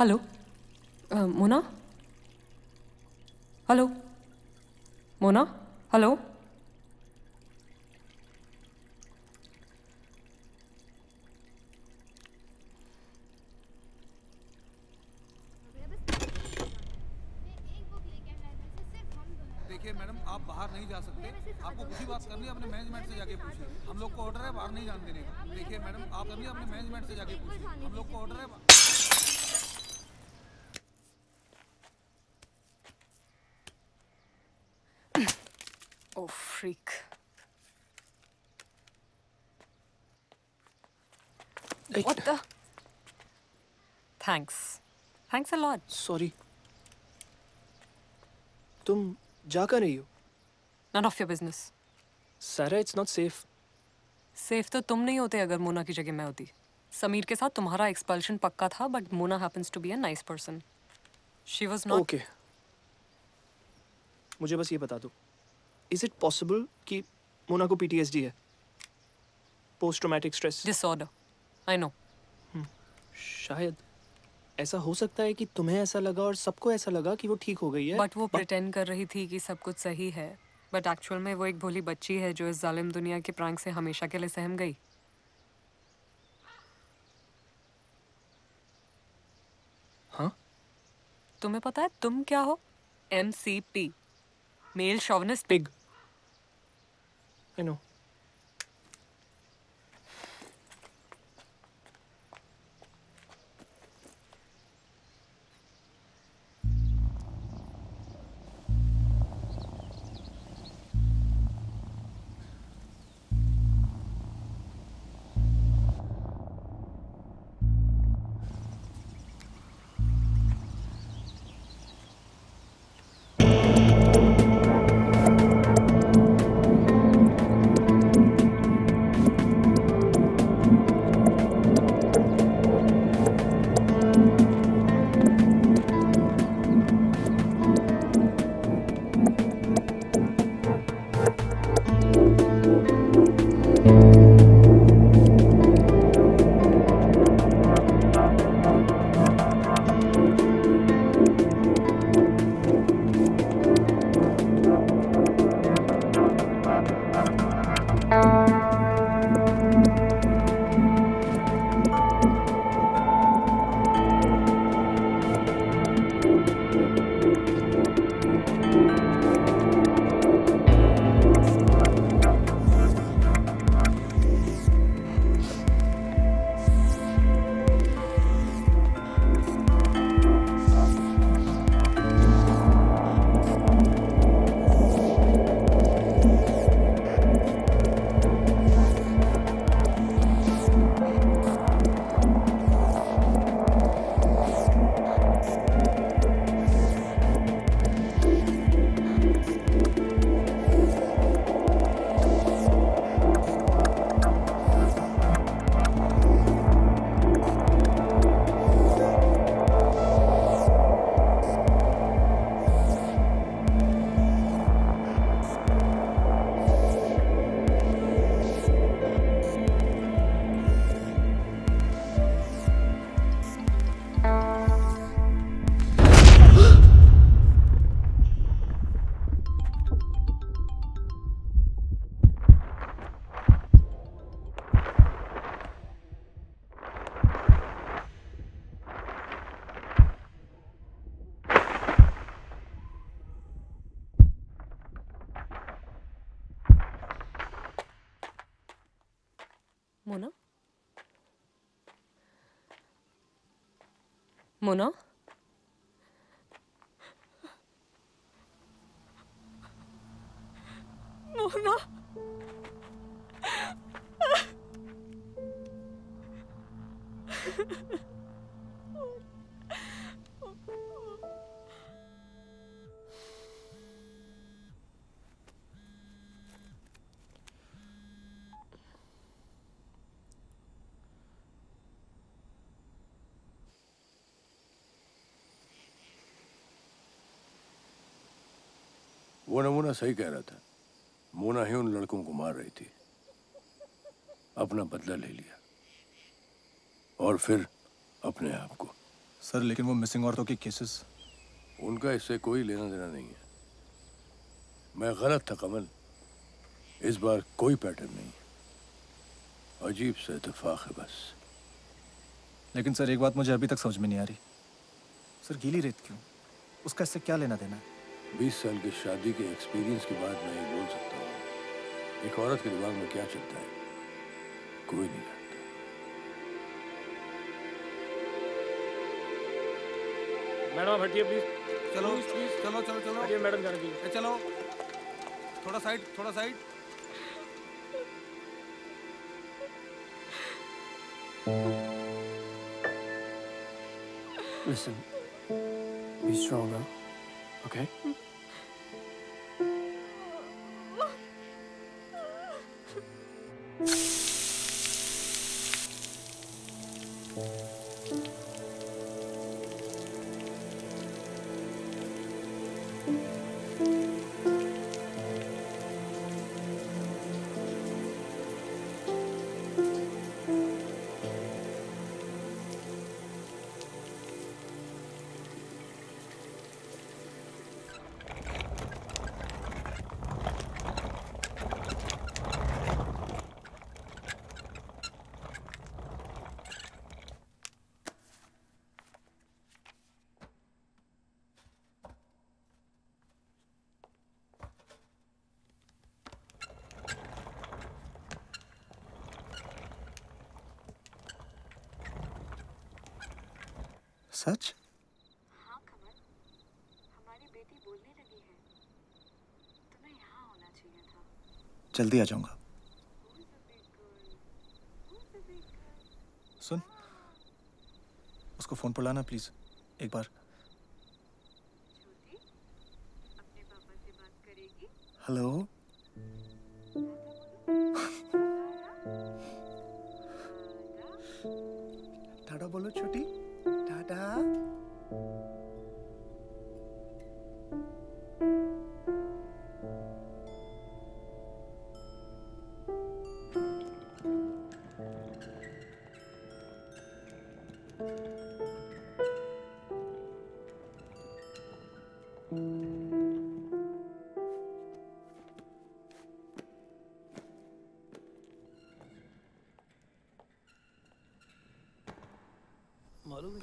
S11: hello Mona hello Mona hello
S6: देखिए madam, आप बाहर नहीं जा सकते। आपको कुछ बात करनी है, अपने मैनेजमेंट से जाके पूछिए। हम लोग को ऑर्डर है बाहर नहीं जाने देने का। देखिए मैडम, आप करनी अपने मैनेजमेंट से जाके पूछिए। हम लोग को ऑर्डर है
S11: Freak. What the? Thanks. Thanks a lot.
S17: Sorry तुम जा कर रही हो
S11: None of your business.
S17: सारा इट्स नॉट सेफ़
S11: सेफ़ तो तुम नहीं होते अगर मोना की जगह मैं होती समीर के साथ तुम्हारा एक्सपल्शन पक्का था but Mona happens to be a nice person she was not
S17: okay मुझे बस ये बता दो इज़ इट पॉसिबल कि मोना को पीटीएसडी है? Post traumatic stress
S11: disorder I know
S17: शायद ऐसा हो सकता है कि तुम्हें ऐसा लगा और सबको ऐसा लगा कि वो ठीक हो गई है।
S11: बट वो प्रिटेंड कर रही थी कि सब कुछ सही है। बट एक्चुअल में वो एक भोली बच्ची है जो इस जालिम दुनिया के प्रांक से हमेशा के लिए सहम गई।
S17: हाँ?
S11: तुम्हें पता है तुम क्या हो? M C P male
S17: chauvinist pig I
S11: know Mona Mona
S14: वो नमूना सही कह रहा था। मोना ही उन लड़कों को मार रही थी। अपना बदला ले लिया। और फिर अपने आप को।
S8: सर लेकिन वो मिसिंग औरतों के केसेस।
S14: उनका इससे कोई लेना देना नहीं है। मैं गलत था कमल। इस बार कोई पैटर्न नहीं अजीब सा इतफाक है बस।
S8: लेकिन सर एक बात मुझे अभी तक समझ में नहीं आ रही। सर गीली रेत क्यों? उसका इससे क्या लेना देना है?
S14: बीस साल की शादी के एक्सपीरियंस के बाद मैं ये बोल सकता हूँ एक औरत के दिमाग में क्या चलता है? कोई नहीं जानता।
S6: मैडम हटिए प्लीज़ चलो प्लीज़ चलो चलो चलो। हटिए मैडम जाने दीजिए चलो। थोड़ा साइड थोड़ा side
S16: Listen, be stronger, okay?
S8: सच?
S13: हाँ कमल हमारी बेटी बोलने लगी है। तुम्हें यहाँ होना चाहिए था।
S8: जल्दी आ जाऊँगा। सुन। उसको फ़ोन पर लाना प्लीज़। एक बार।
S13: अपने पापा से बात करेगी।
S8: हेलो?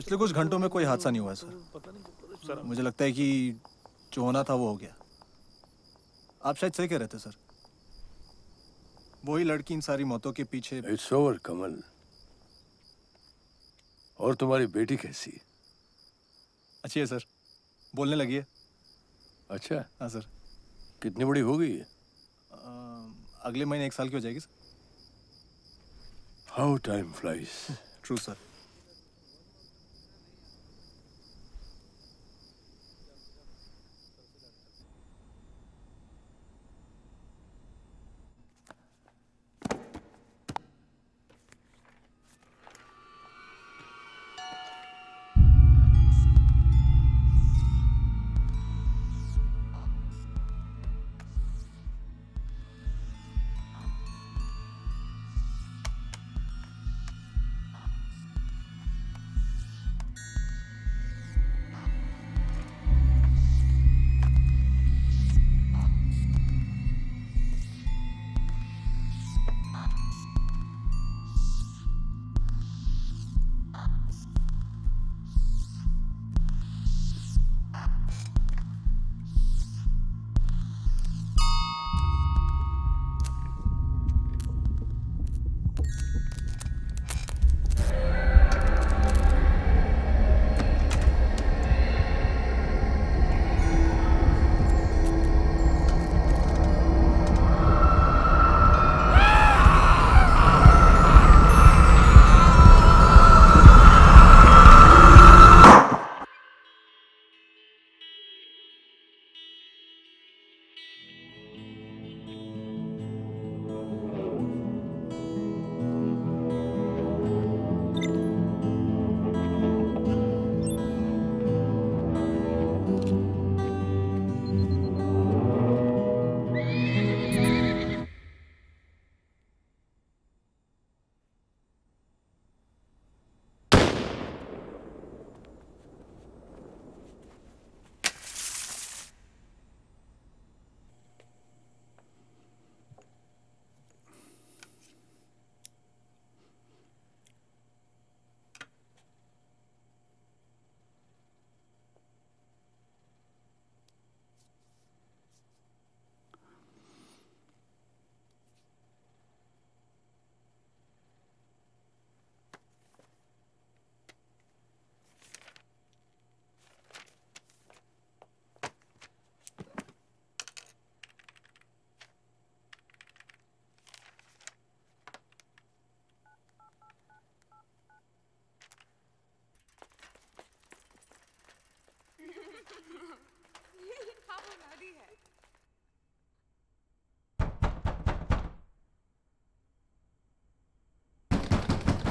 S8: पिछले कुछ घंटों में कोई हादसा नहीं हुआ है सर। मुझे लगता है कि जो होना था वो हो गया। आप शायद सही कह रहे थे सर। वही लड़की इन सारी मौतों के पीछे
S14: इट्स ओवर कमल। और तुम्हारी बेटी कैसी? है
S8: अच्छी है सर। बोलने लगी है।
S14: अच्छा?
S8: हाँ सर।
S14: कितनी बड़ी हो गई है?
S8: अगले महीने एक साल की हो जाएगी sir.
S14: How time flies
S8: true sir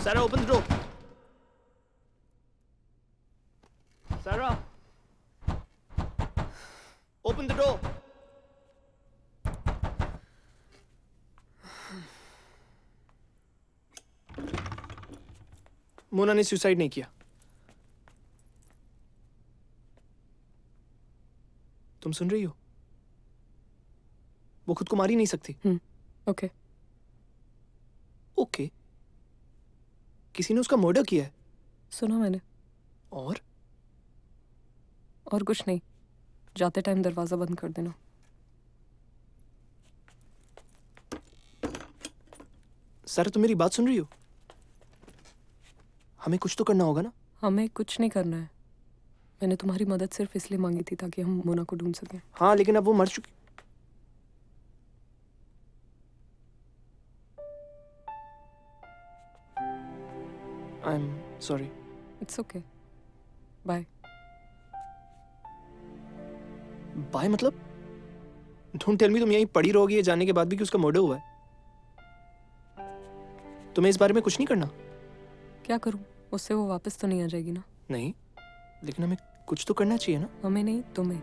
S17: Sarah, open the door. Sarah. Open the door. Mona ने सुसाइड नहीं किया तुम सुन रही हो वो खुद को मार ही नहीं सकती
S11: ओके
S17: ओके किसी ने उसका मर्डर किया है?
S11: सुना मैंने।
S17: और?
S11: और कुछ नहीं। जाते टाइम दरवाज़ा बंद कर देना।
S17: सर तुम मेरी बात सुन रही हो? हमें कुछ तो करना होगा ना?
S11: हमें कुछ नहीं करना है। मैंने तुम्हारी मदद सिर्फ़ इसलिए मांगी थी ताकि हम मोना को ढूंढ सकें।
S17: हाँ लेकिन अब वो मर चुकी I am sorry
S11: it's okay bye
S17: bye मतलब? डोंट टेल मी तुम यहीं पड़ी रहोगी ये जानने के बाद भी कि उसका मर्डर हुआ है। तुम्हें इस बारे में कुछ नहीं करना।
S11: क्या करूँ? उससे वो वापस तो नहीं आ जाएगी ना?
S17: नहीं लेकिन हमें कुछ तो करना चाहिए ना।
S11: हमें नहीं तुम्हें।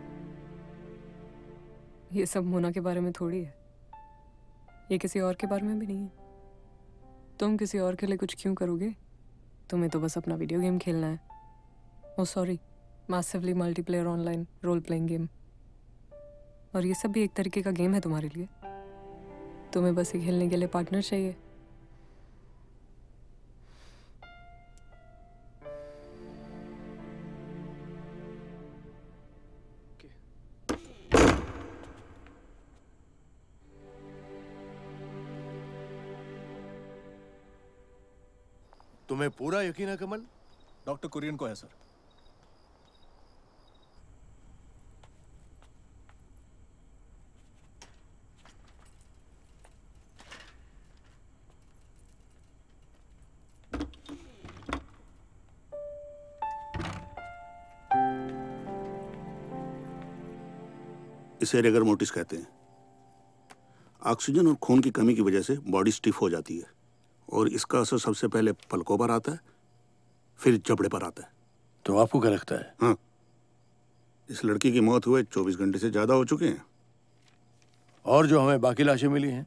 S11: ये सब मोना के बारे में थोड़ी है। ये किसी और के बारे में भी नहीं है। तुम किसी और के लिए कुछ क्यों करोगे? तुम्हें तो बस अपना वीडियो गेम खेलना है। ओ sorry massively multiplayer online role playing game और ये सब भी एक तरीके का गेम है तुम्हारे लिए। तुम्हें बस ये खेलने के लिए पार्टनर चाहिए।
S14: तुम्हें पूरा यकीन है कमल?
S8: डॉक्टर कुरियन को है सर।
S10: इसे रेगर मोटिस कहते हैं। ऑक्सीजन और खून की कमी की वजह से बॉडी स्टिफ हो जाती है। और इसका असर सबसे पहले पलकों पर आता है फिर जबड़े पर आता है।
S14: तो आपको क्या लगता है?
S10: हाँ। इस लड़की की मौत हुए 24 घंटे से ज़्यादा हो चुके हैं।
S14: और जो हमें बाकी लाशें मिली हैं?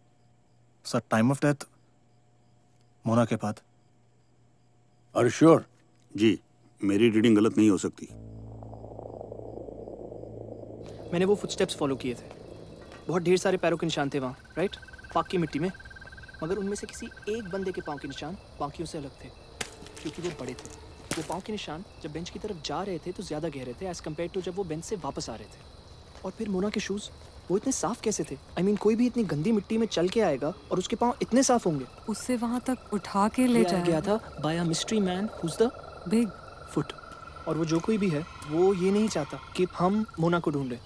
S8: Sir time of death Mona के बाद।
S14: और श्योर
S10: जी मेरी रीडिंग गलत नहीं हो सकती।
S17: मैंने वो फुटस्टेप्स फॉलो किए थे। बहुत ढेर सारे पैरों के निशान थे वहाँ राइट पाक की मिट्टी में। मगर उनमें से किसी एक बंदे के पाँव के निशान बाकियों से अलग थे क्योंकि वो बड़े थे। वो पाँव के निशान जब बेंच की तरफ़ जा रहे थे तो ज़्यादा गहरे थे एज़ कंपेयर टू जब वो बेंच से वापस आ रहे थे। और फिर मोना के शूज़ वो इतने साफ़ कैसे थे? आई I मीन mean, कोई भी इतनी गंदी मिट्टी में चल के आएगा और उसके पाँव इतने साफ़ होंगे।
S11: उससे वहाँ तक उठा के ले जाया
S17: गया था by a mystery man who's the
S11: big
S17: foot और वो जो कोई भी है वो ये नहीं चाहता कि हम मोना को ढूंढें।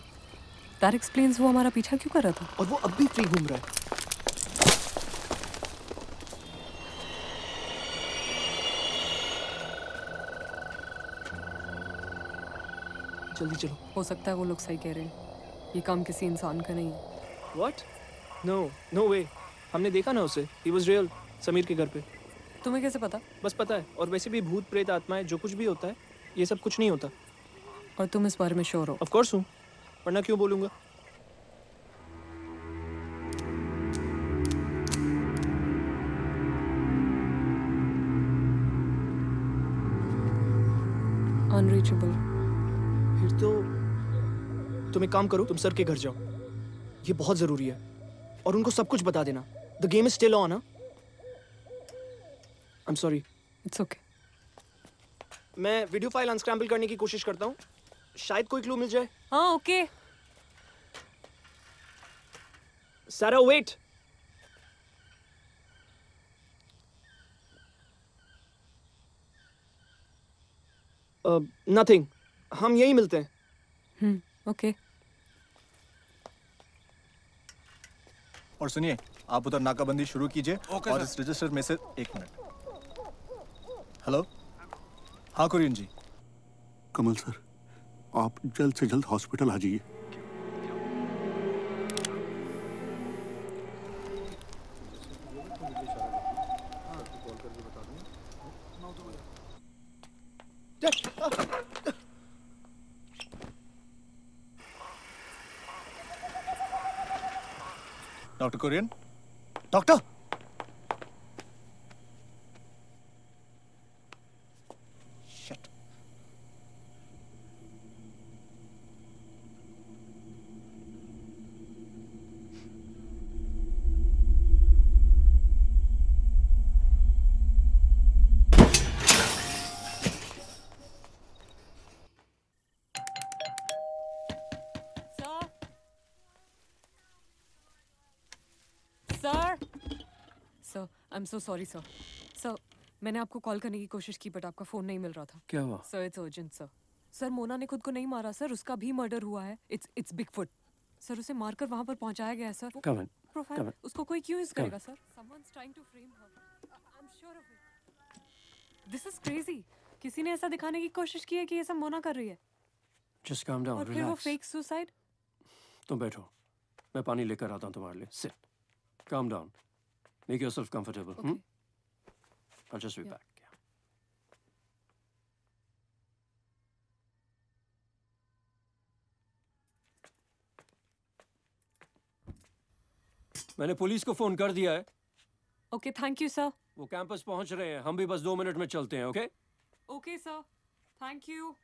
S11: दैट एक्सप्लेन्स वो हमारा पीछा क्यों कर रहा था?
S17: और वो अब भी फ्री घूम रहा है। जल्दी चलो।
S11: हो सकता है वो लोग सही कह रहे हैं। ये काम किसी इंसान का नहीं है।
S17: व्हाट नो नो वे हमने देखा ना उसे। ही वाज रियल समीर के घर पे।
S11: तुम्हें कैसे पता?
S17: बस पता है। और वैसे भी भूत प्रेत आत्माएँ जो कुछ भी होता है ये सब कुछ नहीं होता।
S11: और तुम इस बारे में श्योर हो?
S17: ऑफ़ कोर्स हूँ। वरना क्यों बोलूँगा?
S11: अनरीचेबल
S17: फिर तो तुम एक काम करो तुम सर के घर जाओ। ये बहुत ज़रूरी है। और उनको सब कुछ बता देना। The game is still on I am sorry
S11: it's okay
S17: मैं वीडियो फ़ाइल अनस्क्रैम्बल करने की कोशिश करता हूँ। शायद कोई क्लू मिल जाए।
S11: हाँ ओके
S17: सारा वेट नथिंग हम यहीं मिलते हैं।
S11: हम्म ओके
S8: और सुनिए आप उधर नाकाबंदी शुरू कीजिए
S6: okay,
S8: और
S6: sir.
S8: इस रजिस्टर में से एक मिनट। हेलो हाँ कुरियन जी।
S10: कमल सर आप जल्द से जल्द हॉस्पिटल आ जाइए।
S8: Doctor Kurien doctor
S11: sir sir I am so sorry sir sir मैंने आपको कॉल करने की कोशिश की बट आपका फ़ोन नहीं मिल रहा था।
S16: क्या हुआ?
S11: Sir it's urgent sir sir Mona ने खुद को नहीं मारा सर उसका भी मर्डर हुआ है। It's it's big foot sir उसे मारकर वहाँ पर पहुँचाया गया है सर
S16: Come in,
S11: प्रोफ़ाइल. उसको कोई क्यों यूज़ करेगा sir someone's trying to frame her I am sure of it this is crazy किसी ने ऐसा दिखाने की कोशिश की है कि ये सब मोना कर रही है?
S16: जस्ट काम डाउन
S11: और फिर वो फेक सुसाइड
S16: तुम बैठो। मैं पानी लेकर आता हूँ तुम्हारे लिए। Sit calm down make yourself comfortable hmm I'll just be yeah. back. मैंने पुलिस को फ़ोन कर दिया है।
S11: ओके थैंक यू सर
S16: वो कैंपस पहुँच रहे हैं। हम भी बस दो मिनट में चलते हैं okay
S11: okay sir thank you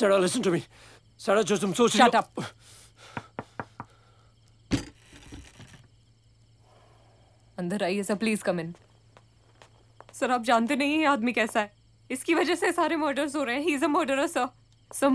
S16: Sarah, listen to me. Sarah, जो तुम सोच रही
S11: Shut
S16: हो-
S11: up. अंदर आइए sir please come in sir आप जानते नहीं है ये आदमी कैसा है। इसकी वजह से सारे मर्डर्स हो रहे हैं। He is a murderer sir sir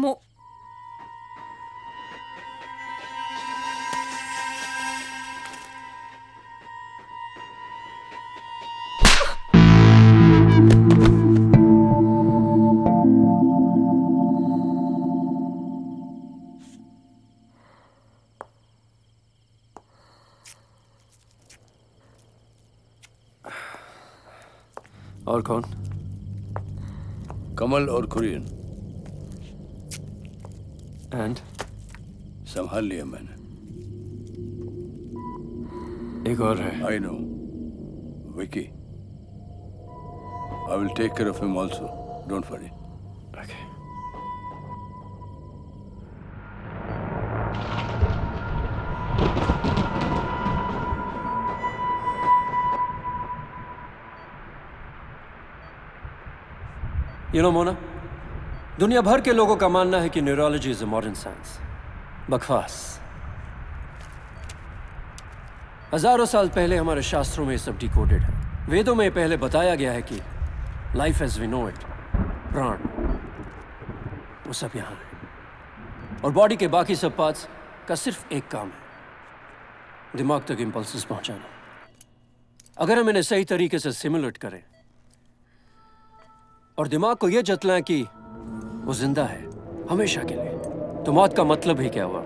S16: और कौन
S14: कमल और कुरियन
S16: एंड
S14: संभाल लिया मैंने
S16: एक और है
S14: I know Vicky I will take care of him also don't worry
S16: you know Mona दुनिया भर के लोगों का मानना है कि neurology is a modern science बकवास। हज़ारों साल पहले हमारे शास्त्रों में ये सब डिकोडेड है। वेदों में पहले बताया गया है कि life as we know it प्राण, वो सब यहाँ है। और बॉडी के बाकी सब पार्ट्स का सिर्फ़ एक काम है, दिमाग तक इंपल्सेस पहुंचाना। अगर हम इन्हें सही तरीके से सिमुलेट करें और दिमाग को यह जतलाएँ कि वो ज़िंदा है हमेशा के लिए। तो मौत का मतलब ही क्या हुआ?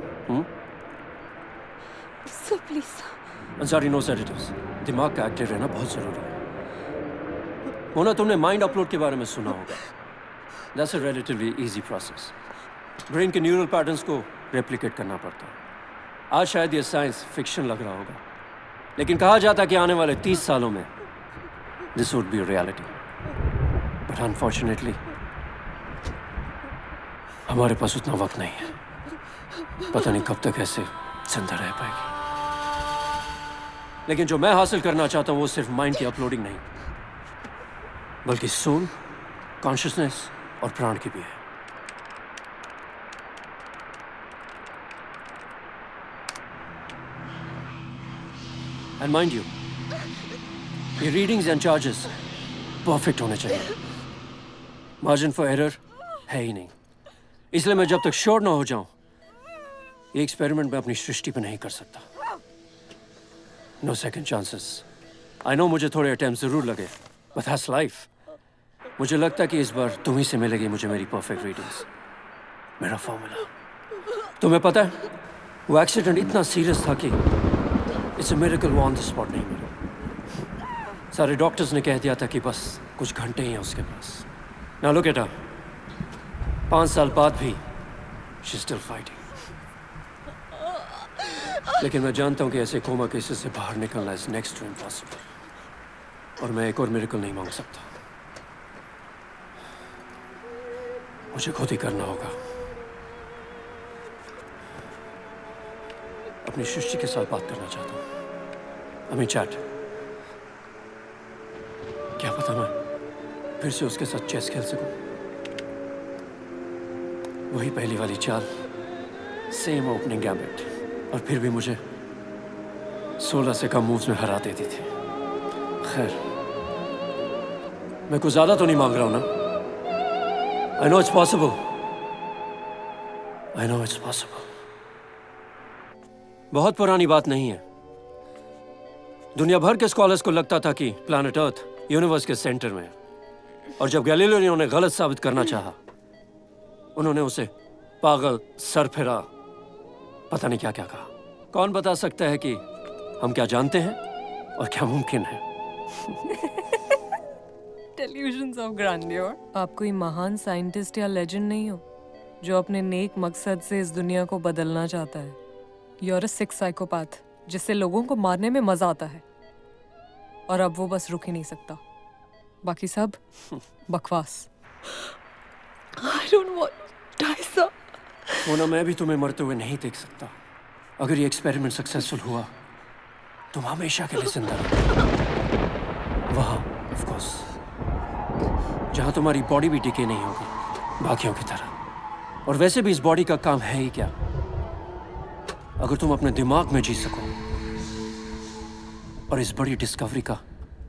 S12: Sir please
S16: Ansari no sedatives दिमाग का एक्टिव रहना बहुत ज़रूरी है। मोना तुमने माइंड अपलोड के बारे में सुना होगा। That's a relatively easy process brain के न्यूरल पैटर्न्स को रेप्लिकेट करना पड़ता है। आज शायद ये साइंस फिक्शन लग रहा होगा। लेकिन कहा जाता है कि आने वाले तीस सालों में this would be reality but unfortunately हमारे पास उतना वक्त नहीं है। पता नहीं कब तक ऐसे ज़िंदा रह पाएगी। लेकिन जो मैं हासिल करना चाहता हूँ, वो सिर्फ़ माइंड की अपलोडिंग नहीं, बल्कि सोल कॉन्शियसनेस और प्राण की भी है। एंड माइंड यू ये रीडिंग्स एंड चार्जेस परफेक्ट होने चाहिए। मार्जिन फॉर एरर है ही नहीं इसलिए मैं जब तक श्योर ना हो जाऊँ ये एक्सपेरिमेंट मैं अपनी सृष्टि पर नहीं कर सकता no second chances I know मुझे थोड़े अटेम्प्ट ज़रूर लगे बट हैट्स लाइफ मुझे लगता है कि इस बार तुम ही से मिलेगी मुझे मेरी परफेक्ट रीडिंग्स मेरा फॉर्मूला तुम्हें पता है वो एक्सीडेंट इतना सीरियस था कि इट्स मिरेकल वो ऑन द स्पॉट नहीं मिला सारे डॉक्टर्स ने कह दिया था कि बस कुछ घंटे ही हैं उसके पास ना लो केटा पाँच साल बाद भी शी स्टिल फाइटिंग लेकिन मैं जानता हूँ कि ऐसे कोमा केसेस से बाहर निकलना इज़ नेक्स्ट टू इम्पॉसिबल और मैं एक और मेरेकल नहीं मांग सकता। मुझे खुद ही करना होगा। अपनी शिष्य के साथ बात करना चाहता हूँ। अमी चैट। क्या पता मैं फिर से उसके साथ चेस खेल सकूँ। वही पहली वाली चाल सेम ओपनिंग गैम्बिट और फिर भी मुझे सोलह से कम मूव्स में हरा देती थी। खैर मैं कुछ ज़्यादा तो नहीं मांग रहा हूँ ना? I know it's possible I know it's possible बहुत पुरानी बात नहीं है। दुनिया भर के स्कॉलर्स को लगता था कि प्लैनेट अर्थ यूनिवर्स के सेंटर में है। और जब गैलीलियो ने उन्हें गलत साबित करना चाहा उन्होंने उसे पागल सरफिरा पता नहीं क्या क्या कहा। कौन बता सकता है कि हम क्या जानते हैं और क्या मुमकिन है?
S11: Delusions of grandeur. आप कोई महान साइंटिस्ट या लेजेंड नहीं हो जो अपने नेक मकसद से इस दुनिया को बदलना चाहता है। यूर सिक्स साइकोपैथ जिससे लोगों को मारने में मज़ा आता है। और अब वो बस रुक ही नहीं सकता। बाकी सब बकवास। I don't want to die, sir.
S16: Mona मैं भी तुम्हें मरते हुए नहीं देख सकता। अगर ये एक्सपेरिमेंट सक्सेसफुल हुआ तुम हमेशा के लिए ज़िंदा। वहाँ ऑफ़ कोर्स जहाँ तुम्हारी बॉडी भी टिके नहीं होगी बाकियों की तरह। और वैसे भी इस बॉडी का काम है ही क्या? अगर तुम अपने दिमाग में जी सको और इस बड़ी डिस्कवरी का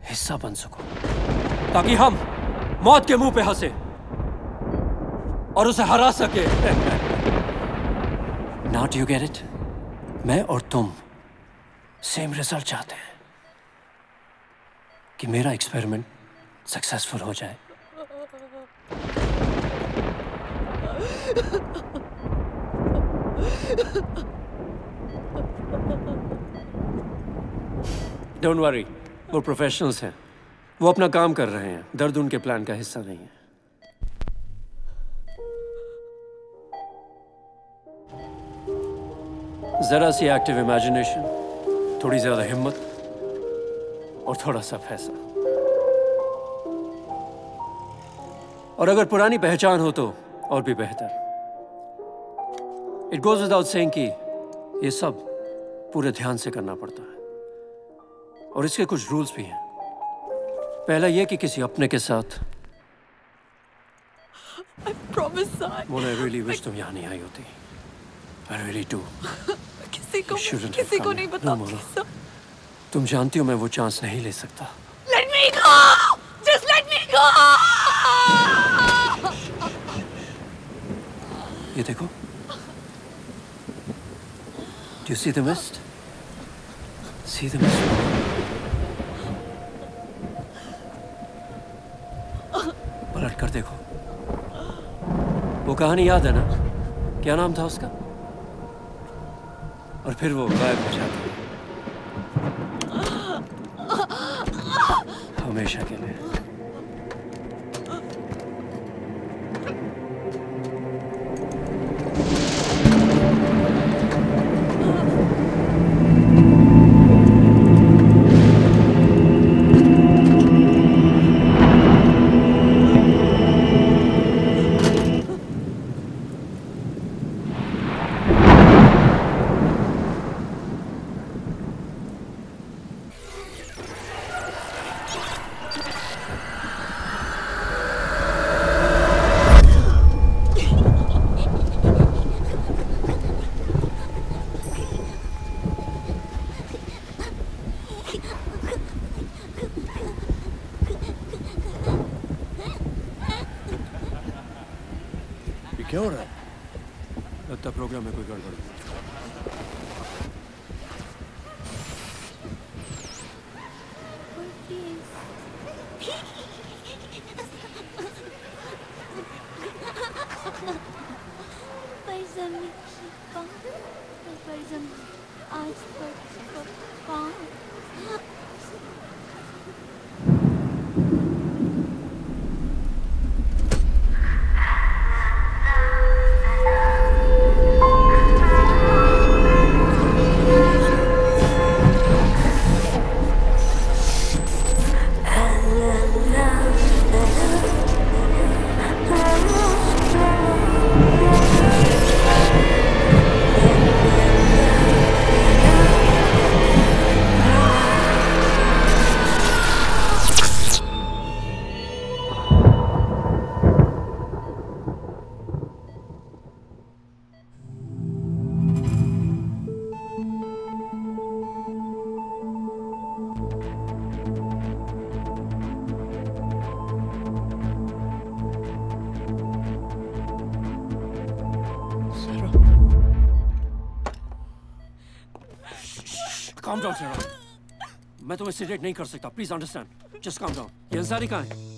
S16: हिस्सा बन सको। ताकि हम मौत के मुँह पे हंसे और उसे हरा सके। नॉट यू गेट इट मैं और तुम सेम रिज़ल्ट चाहते हैं कि मेरा एक्सपेरिमेंट सक्सेसफुल हो जाए। डोंट वरी वो प्रोफेशनल्स हैं। वो अपना काम कर रहे हैं। दर्द उनके प्लान का हिस्सा नहीं है। जरा सी एक्टिव इमेजिनेशन थोड़ी ज़्यादा हिम्मत और थोड़ा सा पैसा और अगर पुरानी पहचान हो तो और भी बेहतर। इट गोज विदाउट सेइंग कि ये सब पूरे ध्यान से करना पड़ता है। और इसके कुछ रूल्स भी हैं। पहला ये कि किसी अपने के साथ। मोना तुम यहाँ नहीं आई होती। आई रियली
S11: किसी को किसी को नहीं बताऊँगी no,
S16: तुम जानती हो मैं वो चांस नहीं ले सकता।
S11: Let me go just let me go
S16: ये देखो। डू यू सी दिस्ट सी दिस्ट कर देखो। वो कहानी याद है ना? क्या नाम था उसका? और फिर वो गायब हो जाता हमेशा के लिए। मैं नहीं कर सकता। Please understand just calm down ये अंसारी कहाँ है?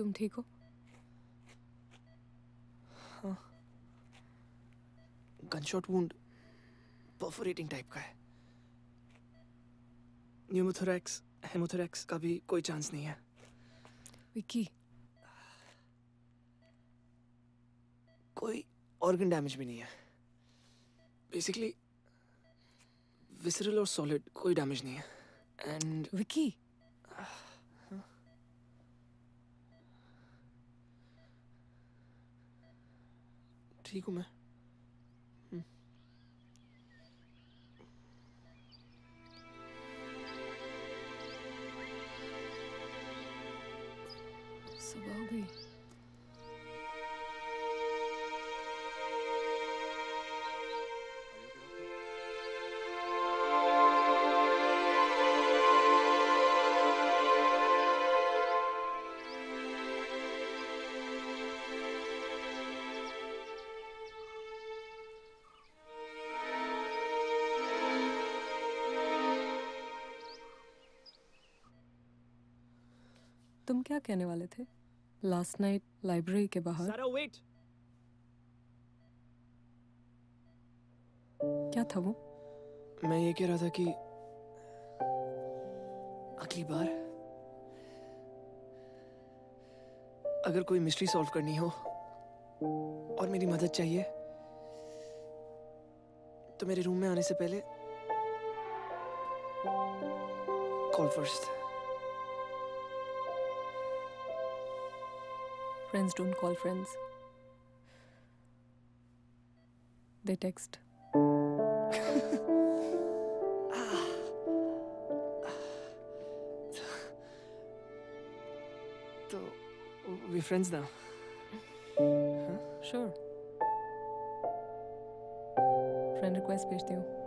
S11: तुम ठीक हो?
S17: हाँ। गनशॉट वुंड परफोरेटिंग टाइप का है। न्यूमोथोरैक्स हेमोथोरैक्स का भी कोई चांस नहीं है।
S11: विकी
S17: कोई ऑर्गन डैमेज भी नहीं है। बेसिकली विसरल और सॉलिड कोई डैमेज नहीं है। एंड
S11: विकी
S17: ठीक हूँ मैं।
S11: सुबह हो गई। कहने वाले थे लास्ट नाइट लाइब्रेरी के बाहर.
S17: सारा वेट
S11: क्या था वो?
S17: मैं ये कह रहा था कि अगली बार अगर कोई मिस्ट्री सॉल्व करनी हो और मेरी मदद चाहिए तो मेरे रूम में आने से पहले call first
S11: Friends don't call friends. They text.
S17: तो वी फ्रेंड्स ना
S11: Sure. फ्रेंड रिक्वेस्ट भेजती हूँ